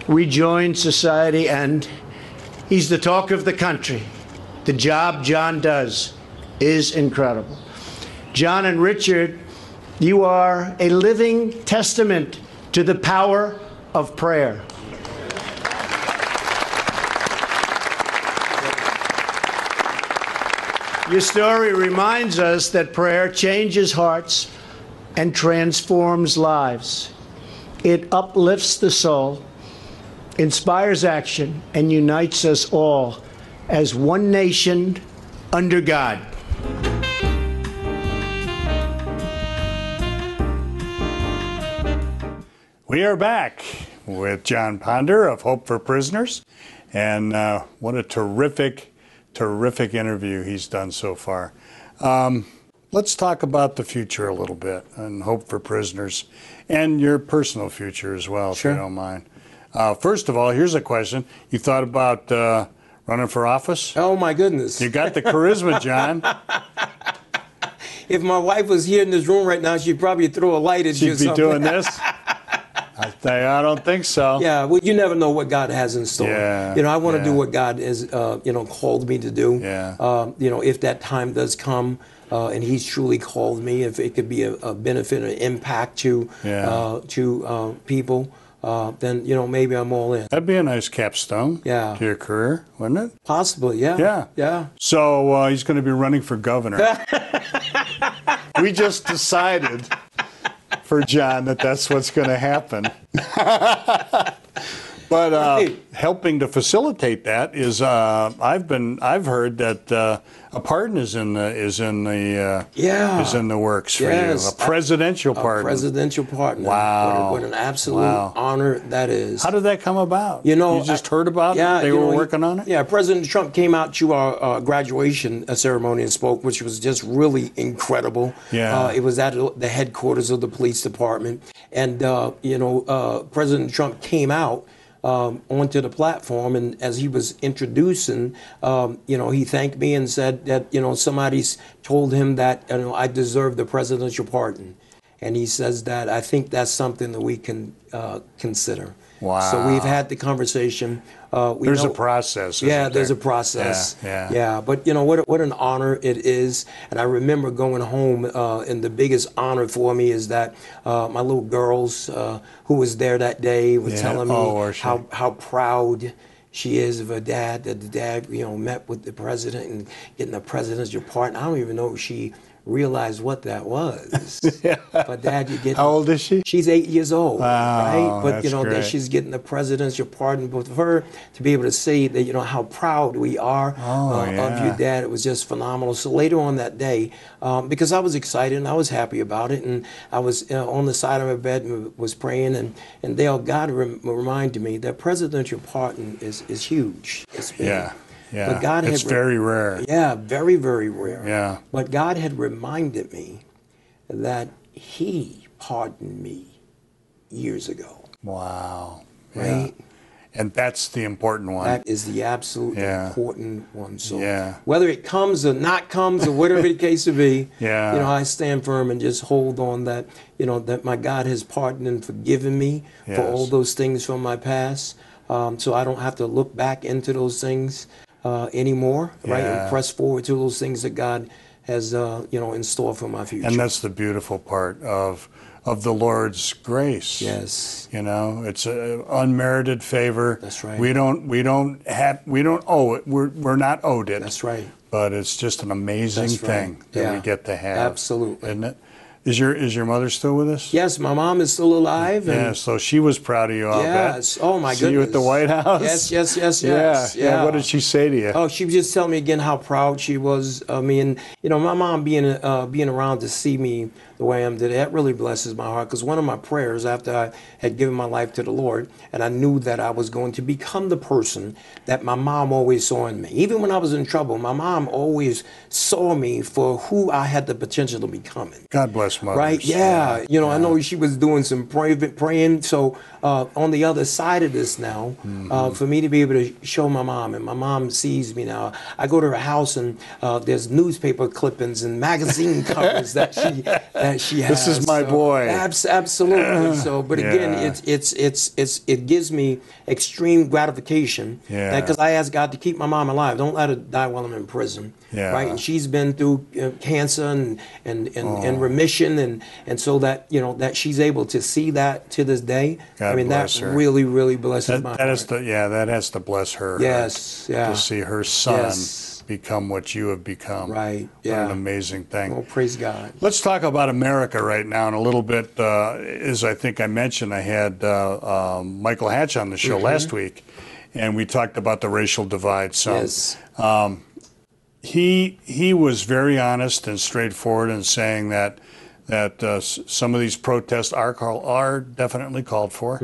rejoin society, and he's the talk of the country. The job Jon does is incredible. Jon and Richard, you are a living testament to the power of prayer. Your story reminds us that prayer changes hearts and transforms lives. It uplifts the soul, inspires action, and unites us all as one nation under God. We are back with Jon Ponder of Hope for Prisoners. And uh, what a terrific, terrific interview he's done so far. Um, let's talk about the future a little bit and Hope for Prisoners and your personal future as well, Sure. if you don't mind. Uh, first of all, here's a question. You thought about uh, running for office? Oh my goodness. You got the charisma, Jon. If my wife was here in this room right now, she'd probably throw a light at you. She'd be something. doing this. I, th- I don't think so. Yeah, well, you never know what God has in store. Yeah, you know, I want to do what God has, uh, you know, called me to do. Yeah. Um, you know, if that time does come, uh, and He's truly called me, if it could be a, a benefit, an impact to Yeah. uh, to uh, people, uh, then you know maybe I'm all in. That'd be a nice capstone Yeah. to your career, wouldn't it? Possibly, yeah. Yeah. Yeah. So uh, he's going to be running for governor. we just decided for Jon that that's what's going to happen. but uh, helping to facilitate that is uh, I've been I've heard that uh, a pardon is in the is in the uh, Yeah. is in the works for Yes. you. A presidential A pardon. presidential partner. Wow. What, a- what an absolute Wow. honor that is. How did that come about? You know, you just I- heard about yeah, it. They were know, working on it. Yeah, President Trump came out to our uh, graduation uh, ceremony and spoke, which was just really incredible. Yeah. uh, it was at the headquarters of the police department, and uh, you know, uh, President Trump came out. Um, onto the platform, and as he was introducing, um, you know, he thanked me and said that you know somebody's told him that you know I deserve the presidential pardon, and he says that I think that's something that we can uh, consider. Wow. So we've had the conversation. Uh, we There's know- a process. yeah, isn't there's a process. Yeah, yeah. But you know what? What an honor it is. And I remember going home, uh, and the biggest honor for me is that uh, my little girls uh, who was there that day were Yeah. telling me Oh, how how proud she is of her dad. That the dad, you know, met with the president and getting the presidential pardon. I don't even know if she realized what that was. But dad, you get How old is she? She's eight years old, wow, right? But you know that great. she's getting the presidential pardon. But for her to be able to say that you know how proud we are Oh, uh, of you, Dad, it was just phenomenal. So later on that day, um, because I was excited and I was happy about it, and I was uh, on the side of my bed and was praying, and and Dale, God rem- reminded me that presidential pardon is is huge. It's big. Yeah, yeah. But God it's had very rare. Yeah, very very rare. Yeah. But God had reminded me that He pardoned me years ago. Wow. Yeah. Right? And that's the important one. That is the absolute Yeah. important one. So Yeah. whether it comes or not comes or whatever the case may be, Yeah. you know, I stand firm and just hold on that, you know, that my God has pardoned and forgiven me for all those things from my past. Um, so I don't have to look back into those things uh, anymore, right? Yeah. And press forward to those things that God has, uh, you know, in store for my future. and that's the beautiful part of of the Lord's grace. yes. You know, it's a unmerited favor. That's right. We don't we don't have we don't owe it. We're we're not owed it. That's right. But it's just an amazing right. thing that we get to have. Absolutely. Isn't it? Is your is your mother still with us? Yes, my mom is still alive. And Yeah, so she was proud of you. Bet. Yes. Oh my See you at the. White House. Yes, yes, yes, Yeah, yes. yeah. What did she say to you? Oh, she was just telling me again how proud she was of me, and you know, my mom being uh, being around to see me the way I am today, that really blesses my heart. Because one of my prayers after I had given my life to the Lord, and I knew that I was going to become the person that my mom always saw in me. Even when I was in trouble, my mom always saw me for who I had the potential to become. God bless mothers. Right? Yeah. You know, I know she was doing some private praying. So uh, on the other side of this now, Mm-hmm. uh, for me to be able to show my mom, and my mom sees me now. I go to her house and uh, there's newspaper clippings and magazine covers that she that she has. This is my So, boy. abs- absolutely. So, but again, it's it's it's it's it gives me extreme gratification. Yeah. Because I ask God to keep my mom alive. Don't let her die while I'm in prison. Yeah. Right. And she's been through uh, cancer and and and, Oh. and remission and and so that you know that she's able to see that to this day. God I mean that her. really really blesses That, my that heart. is the yeah. That has to bless her. Yes, yeah. To see her son Yes. Become what you have become. Right, What yeah. an amazing thing. oh, praise God. Let's talk about America right now, and a little bit. Uh, as I think I mentioned, I had uh, um, Michael Hatch on the show Mm-hmm. last week, and we talked about the racial divide. So Yes. he he was very honest and straightforward in saying that that uh, some of these protests are call, are definitely called for.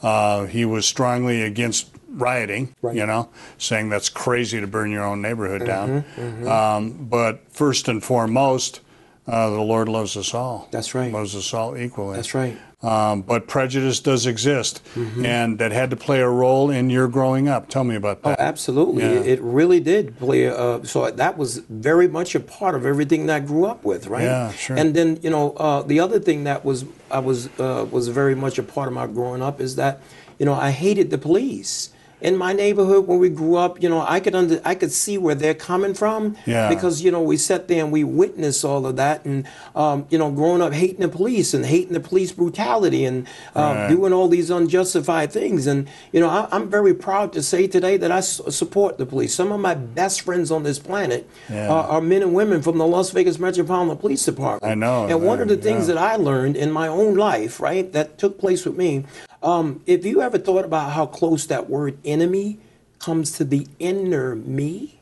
Uh, he was strongly against rioting. Mm-hmm. Right. You know, saying that's crazy to burn your own neighborhood down. Mm-hmm, Um, but first and foremost, uh, the Lord loves us all. That's right. Loves us all equally. That's right. Um, but prejudice does exist, Mm-hmm. and that had to play a role in your growing up. Tell me about that. Oh, absolutely. Yeah. It, really did play. Uh, so that was very much a part of everything that I grew up with, right? Yeah, sure. And then you know, uh, the other thing that was I was uh, was very much a part of my growing up is that you know I hated the police. In my neighborhood, when we grew up, you know, I could under, I could see where they're coming from Yeah. because you know we sat there and we witnessed all of that, and um, you know, growing up hating the police and hating the police brutality and uh, Right. doing all these unjustified things. And, you know, I, I'm very proud to say today that I s- support the police. Some of my best friends on this planet Yeah. are, are men and women from the Las Vegas Metropolitan Police Department. I know, And one of the yeah. things that I learned in my own life, right, that took place with me, um, if you ever thought about how close that word enemy comes to the inner me,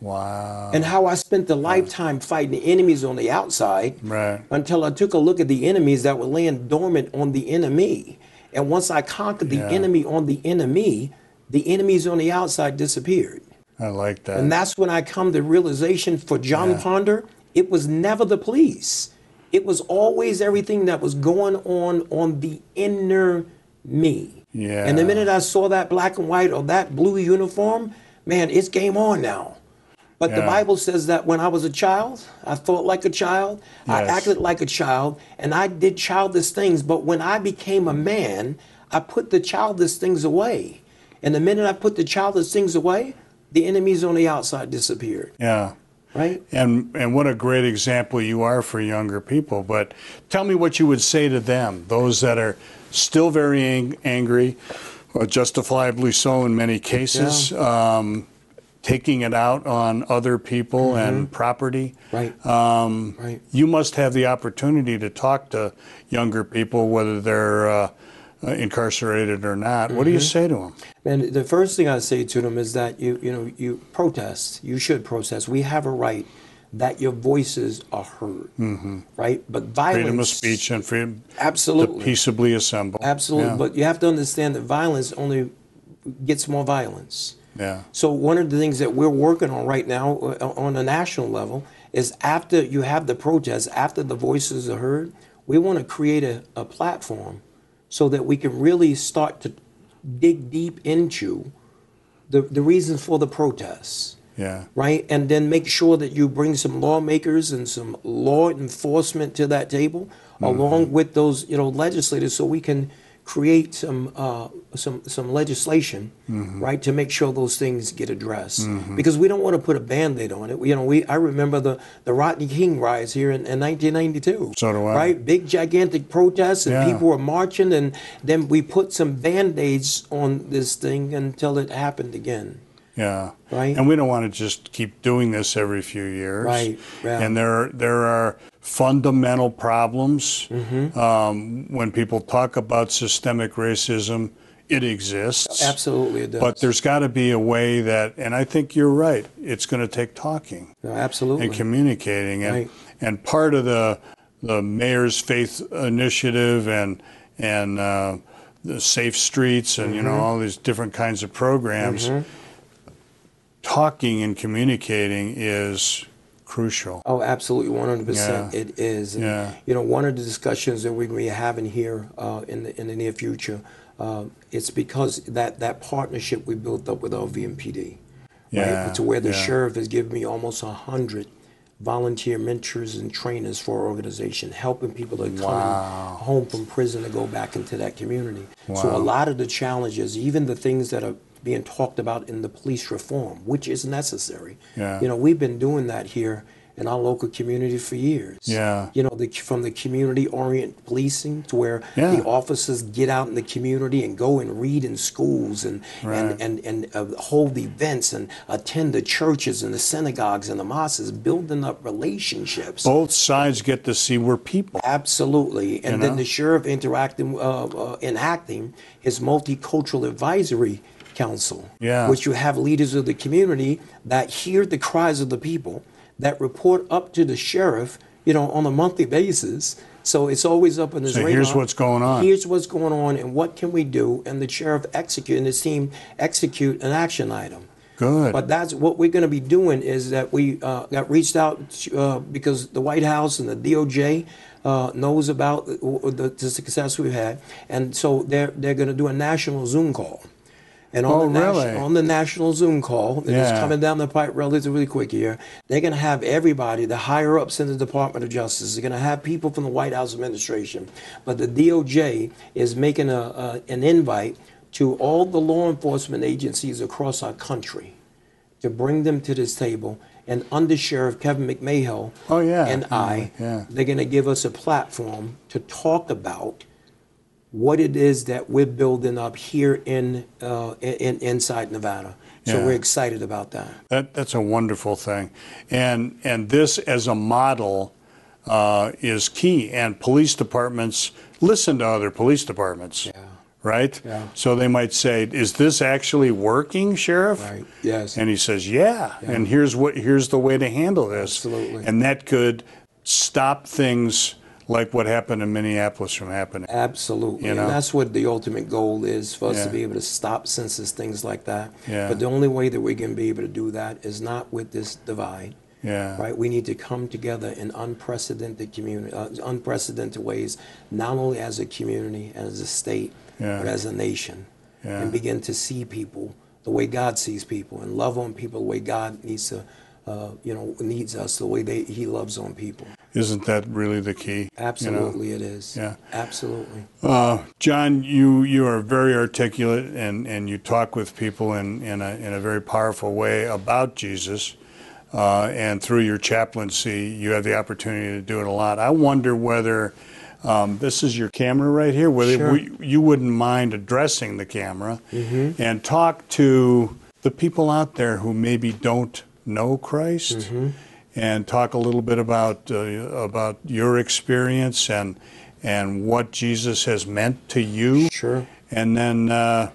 Wow. and how I spent the lifetime fighting the enemies on the outside Right. until I took a look at the enemies that were laying dormant on the enemy. And once I conquered the Yeah. enemy on the enemy, the enemies on the outside disappeared. I like that. And that's when I come to realization for Jon Yeah. Ponder, it was never the police. It was always everything that was going on on the inner me. Yeah. And the minute I saw that black and white or that blue uniform, man, it's game on now. But the Bible says that when I was a child, I thought like a child, I acted like a child, and I did childish things. But when I became a man, I put the childish things away. And the minute I put the childish things away, the enemies on the outside disappeared. Yeah. Right? And and what a great example you are for younger people. But tell me what you would say to them, those that are still very ang- angry, justifiably so in many cases, um, taking it out on other people and property. Right. Um, Right. You must have the opportunity to talk to younger people, whether they're uh, uh, incarcerated or not. What do you say to them? And the first thing I say to them is that you you know you protest. You should protest. We have a right that your voices are heard. Right? But violence. Freedom of speech and freedom Absolutely. to peaceably assemble. Absolutely. Yeah. But you have to understand that violence only gets more violence. yeah. So one of the things that we're working on right now uh, on a national level is after you have the protests, after the voices are heard, we want to create a, a platform so that we can really start to dig deep into the, the reasons for the protests Yeah. right? And then make sure that you bring some lawmakers and some law enforcement to that table, mm-hmm. along with those, you know, legislators, so we can create some uh, some some legislation, mm-hmm. right, to make sure those things get addressed. Mm-hmm. Because we don't want to put a band-aid on it. You know, we I remember the the Rodney King riots here in, in 1992. So do I. Right, big gigantic protests, and Yeah. people were marching, and then we put some band-aids on this thing until it happened again. Yeah. Right. And we don't want to just keep doing this every few years. Right, yeah. And there there are fundamental problems. Mm-hmm. Um, when people talk about systemic racism, it exists. Absolutely, it does. But there's got to be a way that, and I think you're right. It's going to take talking No, absolutely. and communicating, and Right. and part of the the mayor's faith initiative and and uh, the safe streets and you know Mm-hmm. all these different kinds of programs. Talking and communicating is crucial. Oh, absolutely, one hundred percent. Yeah. It is. And, Yeah. You know, one of the discussions that we're going to be having here uh, in the in the near future, uh, it's because that that partnership we built up with LVMPD, Yeah, right? To where the yeah. sheriff has given me almost a hundred volunteer mentors and trainers for our organization, helping people to come Wow. home from prison to go back into that community. Wow. So a lot of the challenges, even the things that are being talked about in the police reform, which is necessary. Yeah. You know, we've been doing that here in our local community for years. Yeah. You know, the, from the community oriented policing to where Yeah. the officers get out in the community and go and read in schools and Right. and and, and uh, hold events and attend the churches and the synagogues and the mosques, building up relationships. Both sides get to see we're people. Absolutely. And You then know? the sheriff interacting, uh, uh, enacting his multicultural advisory council, Yeah. which you have leaders of the community that hear the cries of the people, that report up to the sheriff, you know, on a monthly basis. So it's always up in his So radar. here's what's going on. Here's what's going on, and what can we do? And the sheriff execute, and his team execute an action item. Good. But that's what we're going to be doing is that we uh, got reached out uh, because the White House and the DOJ uh, knows about the, the, the success we've had, and so they're they're going to do a national Zoom call. And on, Oh, the nation- really? on the national Zoom call, that is Yeah. coming down the pipe relatively quick here, they're going to have everybody, the higher ups in the Department of Justice, they're going to have people from the White House administration. But the DOJ is making a, a, an invite to all the law enforcement agencies across our country to bring them to this table. And Under Sheriff Kevin McMahill Oh, yeah. and oh, I, Yeah. they're going to give us a platform to talk about what it is that we're building up here in, uh, in inside Nevada. So Yeah. we're excited about that. That that's a wonderful thing, and and this as a model uh, is key. And police departments listen to other police departments, right? Yeah. So they might say, "Is this actually working, sheriff?" Right. Yes. And he says, "Yeah." And here's what here's the way to handle this. Absolutely. And that could stop things like what happened in Minneapolis from happening. Absolutely. You know? And that's what the ultimate goal is for us Yeah. to be able to stop census things like that. Yeah. But the only way that we can be able to do that is not with this divide. Yeah. Right. We need to come together in unprecedented community, uh, unprecedented ways, not only as a community, as a state, Yeah. but as a nation, Yeah. and begin to see people the way God sees people and love on people the way God needs to uh, you know, needs us the way they, He loves on people. Isn't that really the key? you know? Absolutely, it is. Yeah. Absolutely. Uh, Jon, you, you are very articulate and, and you talk with people in, in, a, in a very powerful way about Jesus. Uh, and through your chaplaincy, you have the opportunity to do it a lot. I wonder whether um, this is your camera right here, whether Sure. we, you wouldn't mind addressing the camera and talk to the people out there who maybe don't know Christ and talk a little bit about uh, about your experience and and what Jesus has meant to you. Sure. And then uh,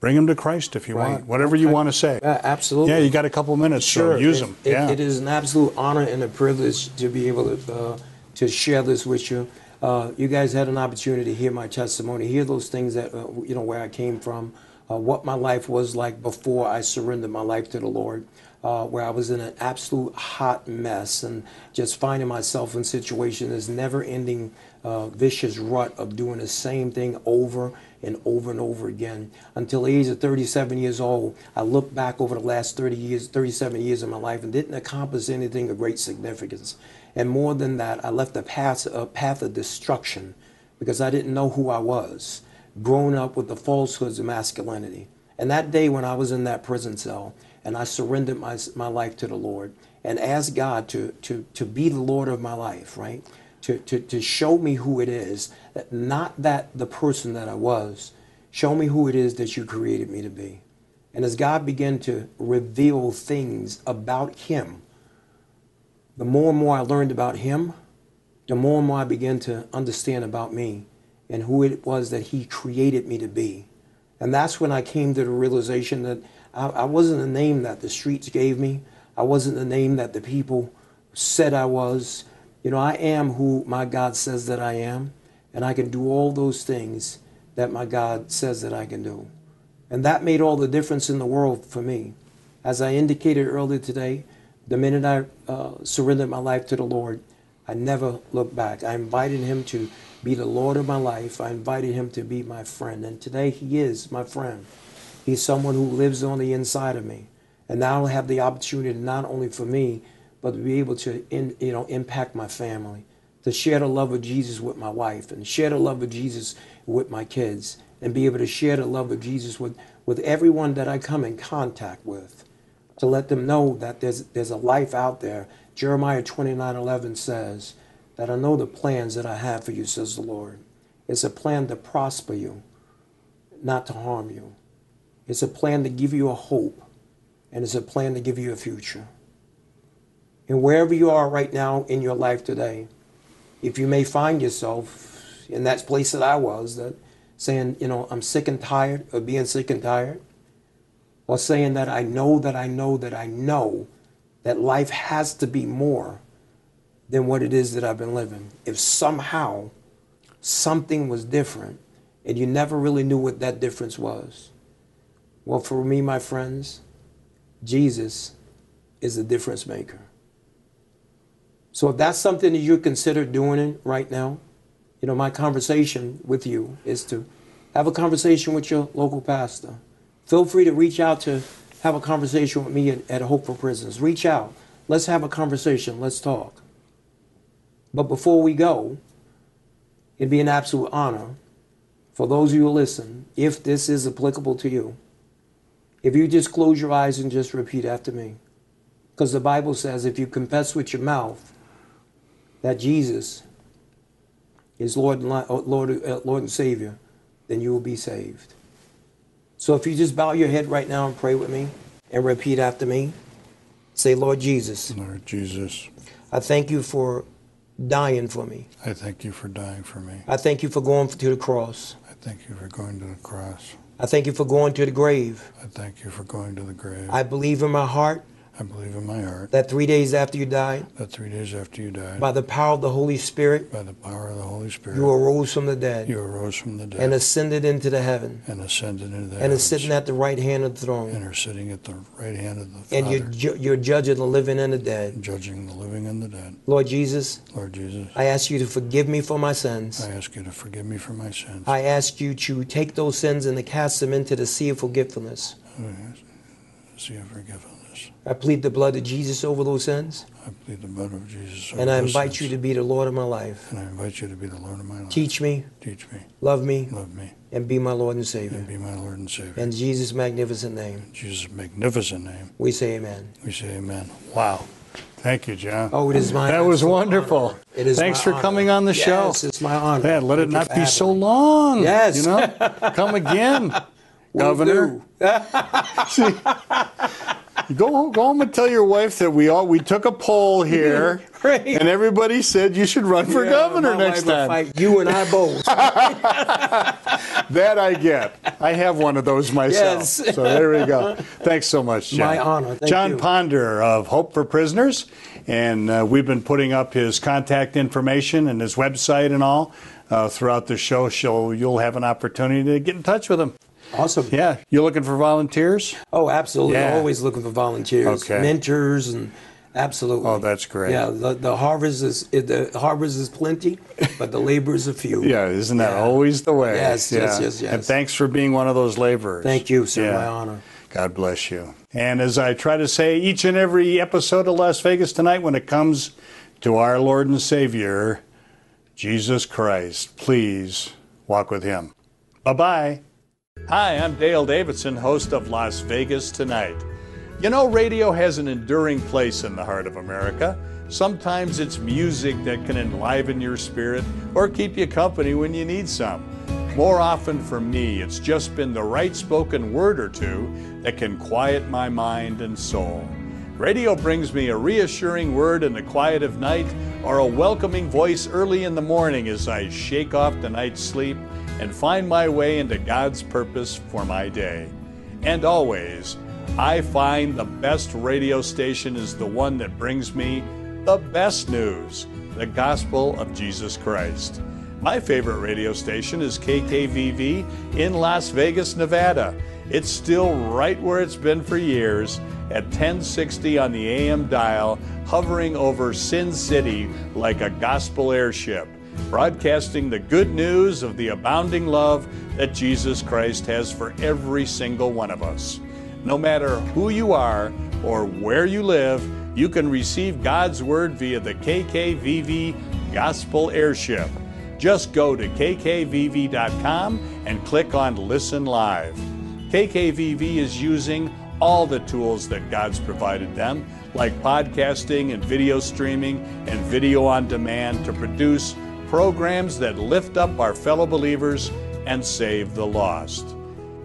bring them to Christ if you Right. want, whatever you Okay. want to say. Yeah, absolutely. Yeah, you got a couple minutes, Sure. so use It- them. it- yeah. it is an absolute honor and a privilege to be able to uh, to share this with you. Uh, you guys had an opportunity to hear my testimony, hear those things that uh, you know where I came from, uh, what my life was like before I surrendered my life to the Lord. Uh, where I was in an absolute hot mess and just finding myself in situations, this never-ending uh, vicious rut of doing the same thing over and over and over again. Until the age of 37 years old, I look back over the last 30 years, 37 years of my life, and didn't accomplish anything of great significance. And more than that, I left a path, a path of destruction because I didn't know who I was, growing up with the falsehoods of masculinity. And that day when I was in that prison cell and I surrendered my, my life to the Lord and asked God to, to, to be the Lord of my life, right? To, to, to show me who it is, that not that the person that I was, show me who it is that you created me to be. And as God began to reveal things about Him, the more and more I learned about Him, the more and more I began to understand about me and who it was that He created me to be. And that's when I came to the realization that I, I wasn't the name that the streets gave me. I wasn't the name that the people said I was. You know, I am who my God says that I am, and I can do all those things that my God says that I can do. And that made all the difference in the world for me. As I indicated earlier today, the minute I uh, surrendered my life to the Lord, I never looked back. I invited Him to be the Lord of my life. I invited Him to be my friend. And today He is my friend. He's someone who lives on the inside of me. And now I'll have the opportunity not only for me, but to be able to in, you know, impact my family, to share the love of Jesus with my wife, and share the love of Jesus with my kids, and be able to share the love of Jesus with, with everyone that I come in contact with to let them know that there's there's a life out there. Jeremiah 29 11 says that I know the plans that I have for you, says the Lord. It's a plan to prosper you, not to harm you. It's a plan to give you a hope, and it's a plan to give you a future. And wherever you are right now in your life today, if you may find yourself in that place that I was, that saying, you know, I'm sick and tired of being sick and tired, or saying that I know that I know that I know that life has to be more than what it is that I've been living. If somehow something was different and you never really knew what that difference was, well, for me, my friends, Jesus is a difference maker. So if that's something that you consider doing right now, you know, my conversation with you is to have a conversation with your local pastor. Feel free to reach out to have a conversation with me at, at Hope for Prisons. Reach out. Let's have a conversation. Let's talk. But before we go, it'd be an absolute honor for those of you who listen, if this is applicable to you, if you just close your eyes and just repeat after me. Because the Bible says if you confess with your mouth that Jesus is Lord and, uh, Lord, uh, Lord and Savior, then you will be saved. So if you just bow your head right now and pray with me and repeat after me, say, Lord Jesus, Lord Jesus, I thank you for dying for me. I thank you for dying for me. I thank you for going to the cross. I thank you for going to the cross. I thank you for going to the grave. I thank you for going to the grave. I believe in my heart I believe in my heart that three days after you died, that three days after you died, by the power of the Holy Spirit, by the power of the Holy Spirit, you arose from the dead you arose from the dead and ascended into the heaven and ascended into the and heavens sitting at the right hand of the throne, and are sitting at the right hand of the And you're, ju- you're judging the living and the dead. judging the living and the dead. Lord Jesus, Lord Jesus, I ask you to forgive me for my sins. I ask you to forgive me for my sins. I ask you to take those sins and to cast them into the sea of forgetfulness. As you have forgiven us. I plead the blood of Jesus over those sins. I plead the blood of Jesus. And I invite you to be the Lord of my life. And I invite you to be the Lord of my life. Teach me, Teach me, love me, love me, and be my Lord and Savior. and be my Lord and Savior. In Jesus' magnificent name, In Jesus' magnificent name, we say amen. we say amen. Wow. Thank you, Jon. Oh, it is my That was wonderful. honor. It is Thanks my for honor. coming on the show. Yes, it's my honor. Man, let it Thank you not be having so long. Yes. You know, come again, Governor. See, go go home and tell your wife that we all we took a poll here, Right. and everybody said you should run for Yeah, governor next time. You and I both. That I get. I have one of those myself. Yes. So there we go. Thanks so much, Jon. My honor. Thank Jon you. Ponder of Hope for Prisoners. And uh, we've been putting up his contact information and his website and all uh, throughout the show. So you'll have an opportunity to get in touch with him. Awesome. Yeah. You're looking for volunteers? Oh, absolutely. Yeah. Always looking for volunteers, Okay. mentors, and absolutely. Oh, that's great. Yeah, the, the harvest is the harvest is plenty, but the laborers are few. Yeah, isn't that Yeah. always the way? Yes, yes, yes, yes. And thanks for being one of those laborers. Thank you, sir. My honor. God bless you. And as I try to say each and every episode of Las Vegas tonight, when it comes to our Lord and Savior, Jesus Christ, please walk with Him. Bye bye. Hi, I'm Dale Davidson, host of Las Vegas Tonight. You know, radio has an enduring place in the heart of America. Sometimes it's music that can enliven your spirit or keep you company when you need some. More often for me, it's just been the right spoken word or two that can quiet my mind and soul. Radio brings me a reassuring word in the quiet of night or a welcoming voice early in the morning as I shake off the night's sleep and find my way into God's purpose for my day. And always, I find the best radio station is the one that brings me the best news the gospel of Jesus Christ. My favorite radio station is KKVV in Las Vegas, Nevada. It's still right where it's been for years at 1060 on the AM dial, hovering over Sin City like a gospel airship, broadcasting the good news of the abounding love that Jesus Christ has for every single one of us. No matter who you are or where you live, you can receive God's Word via the KKVV Gospel Airship. Just go to kkvv.com and click on Listen Live. KKVV is using all the tools that God's provided them, like podcasting and video streaming and video on demand, to produce programs that lift up our fellow believers and save the lost.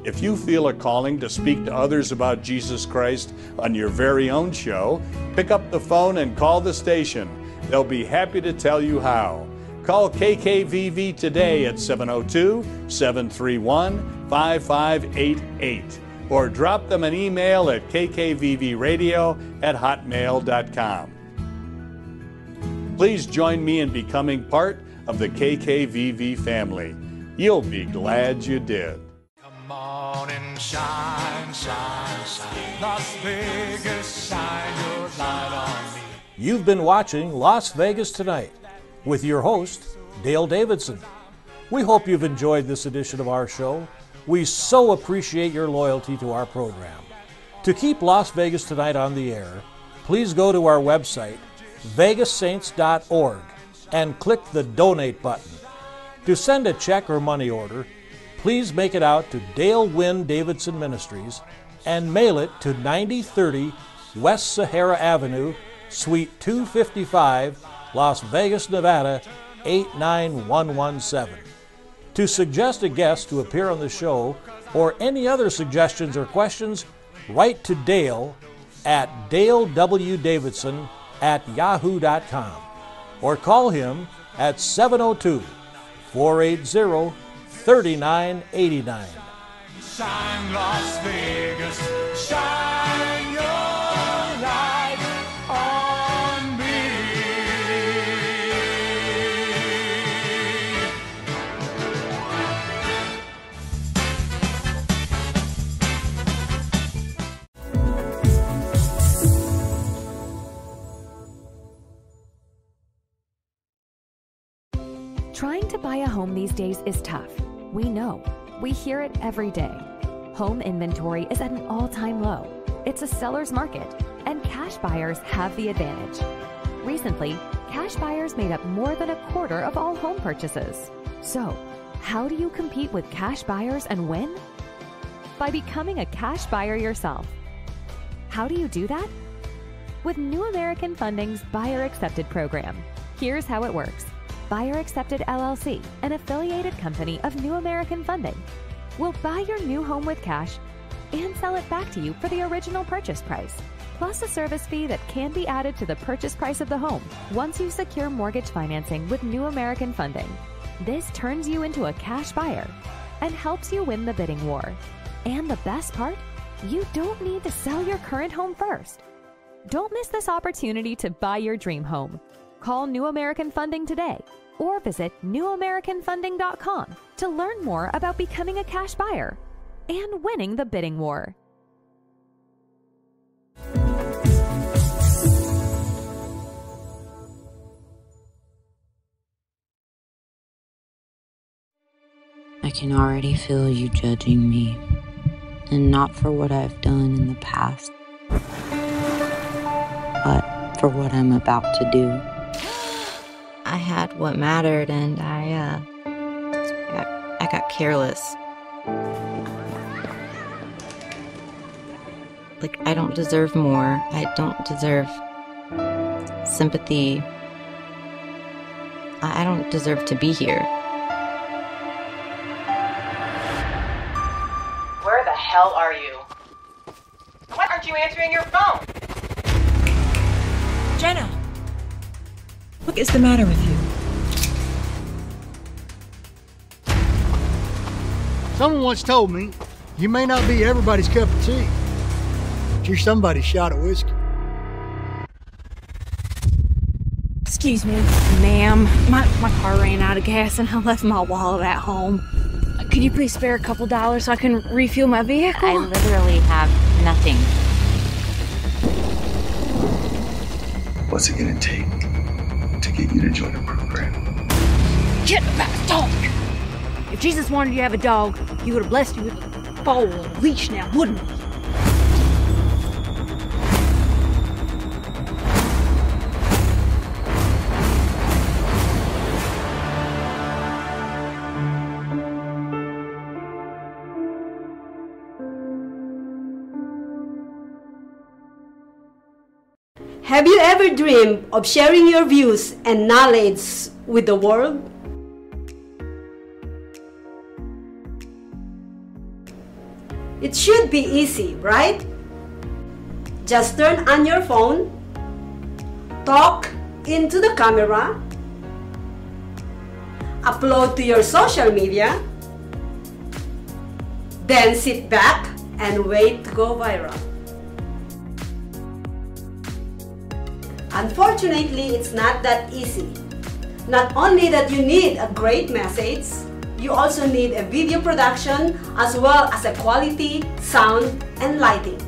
If you feel a calling to speak to others about Jesus Christ on your very own show, pick up the phone and call the station. They'll be happy to tell you how. Call KKVV today at 702 731 5588 or drop them an email at kkvvradio at hotmail.com. Please join me in becoming part of the KKVV family. You'll be glad you did. Come on and shine, shine, shine. Las Vegas, shine your light on me. You've been watching Las Vegas Tonight with your host, Dale Davidson. We hope you've enjoyed this edition of our show. We so appreciate your loyalty to our program. To keep Las Vegas Tonight on the air, please go to our website, vegassaints.org, and click the donate button. To send a check or money order, please make it out to Dale Wynn Davidson Ministries and mail it to 9030 West Sahara Avenue, Suite 255, Las Vegas, Nevada 89117. To suggest a guest to appear on the show or any other suggestions or questions, write to Dale at Dale W. Davidson at yahoo.com or call him at 702 480 3989. Shine, Las Vegas, shine to buy a home these days is tough. We know. We hear it every day. Home inventory is at an all time low. It's It's a seller's market, and cash buyers have the advantage. Recently, cash buyers made up more than a quarter of all home purchases. So, how do you compete with cash buyers and win? By becoming a cash buyer yourself. How do you do that? With New American Funding's Buyer Accepted program. Here's how it works Buyer Accepted LLC, an affiliated company of New American Funding, will buy your new home with cash and sell it back to you for the original purchase price, plus a service fee that can be added to the purchase price of the home once you secure mortgage financing with New American Funding. This turns you into a cash buyer and helps you win the bidding war. And the best part? You don't need to sell your current home first. Don't miss this opportunity to buy your dream home. Call New American Funding today or visit newamericanfunding.com to learn more about becoming a cash buyer and winning the bidding war. I can already feel you judging me, and not for what I've done in the past, but for what I'm about to do. I had what mattered, and I, uh, I got, I got careless. Like, I don't deserve more. I don't deserve sympathy. I I don't deserve to be here. Where the hell are you? Why aren't you answering your phone? What is the matter with you? Someone once told me you may not be everybody's cup of tea, but you're somebody's shot of whiskey. Excuse me, ma'am. My, my car ran out of gas and I left my wallet at home. Could you please spare a couple dollars so I can refuel my vehicle? I literally have nothing. What's it gonna take to get you to join the program? Get back, dog! If Jesus wanted you to have a dog, he would have blessed you with a foal and a leash now, wouldn't he? Have you ever dreamed of sharing your views and knowledge with the world? It should be easy, right? Just turn on your phone, talk into the camera, upload to your social media, then sit back and wait to go viral. Unfortunately, it's not that easy. Not only that you need a great message, you also need a video production as well as a quality sound and lighting.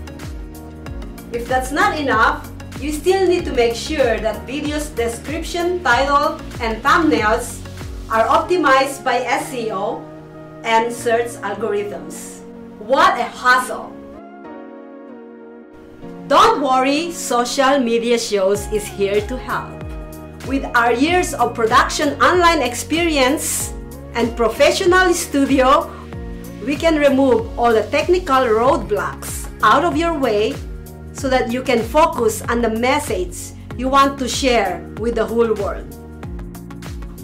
If that's not enough, you still need to make sure that video's description, title, and thumbnails are optimized by SEO and search algorithms. What a hassle! Don't worry, Social Media Shows is here to help. With our years of production online experience and professional studio, we can remove all the technical roadblocks out of your way so that you can focus on the message you want to share with the whole world.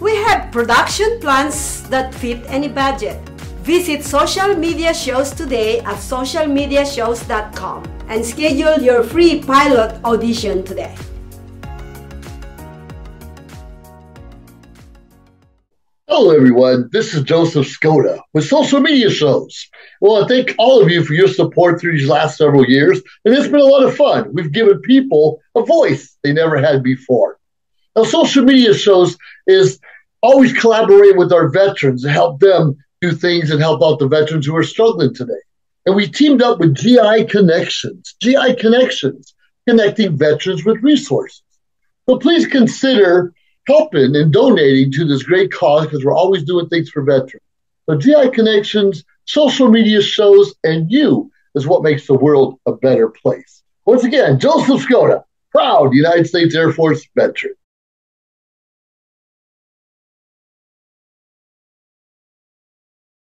We have production plans that fit any budget. Visit social media shows today at socialmediashows.com and schedule your free pilot audition today. Hello, everyone. This is Joseph Skoda with Social Media Shows. Well, I thank all of you for your support through these last several years, and it's been a lot of fun. We've given people a voice they never had before. Now, Social Media Shows is always collaborating with our veterans to help them do things and help out the veterans who are struggling today. And we teamed up with GI Connections, GI Connections, connecting veterans with resources. So please consider helping and donating to this great cause because we're always doing things for veterans. So GI Connections, social media shows, and you is what makes the world a better place. Once again, Joseph Skoda, proud United States Air Force veteran.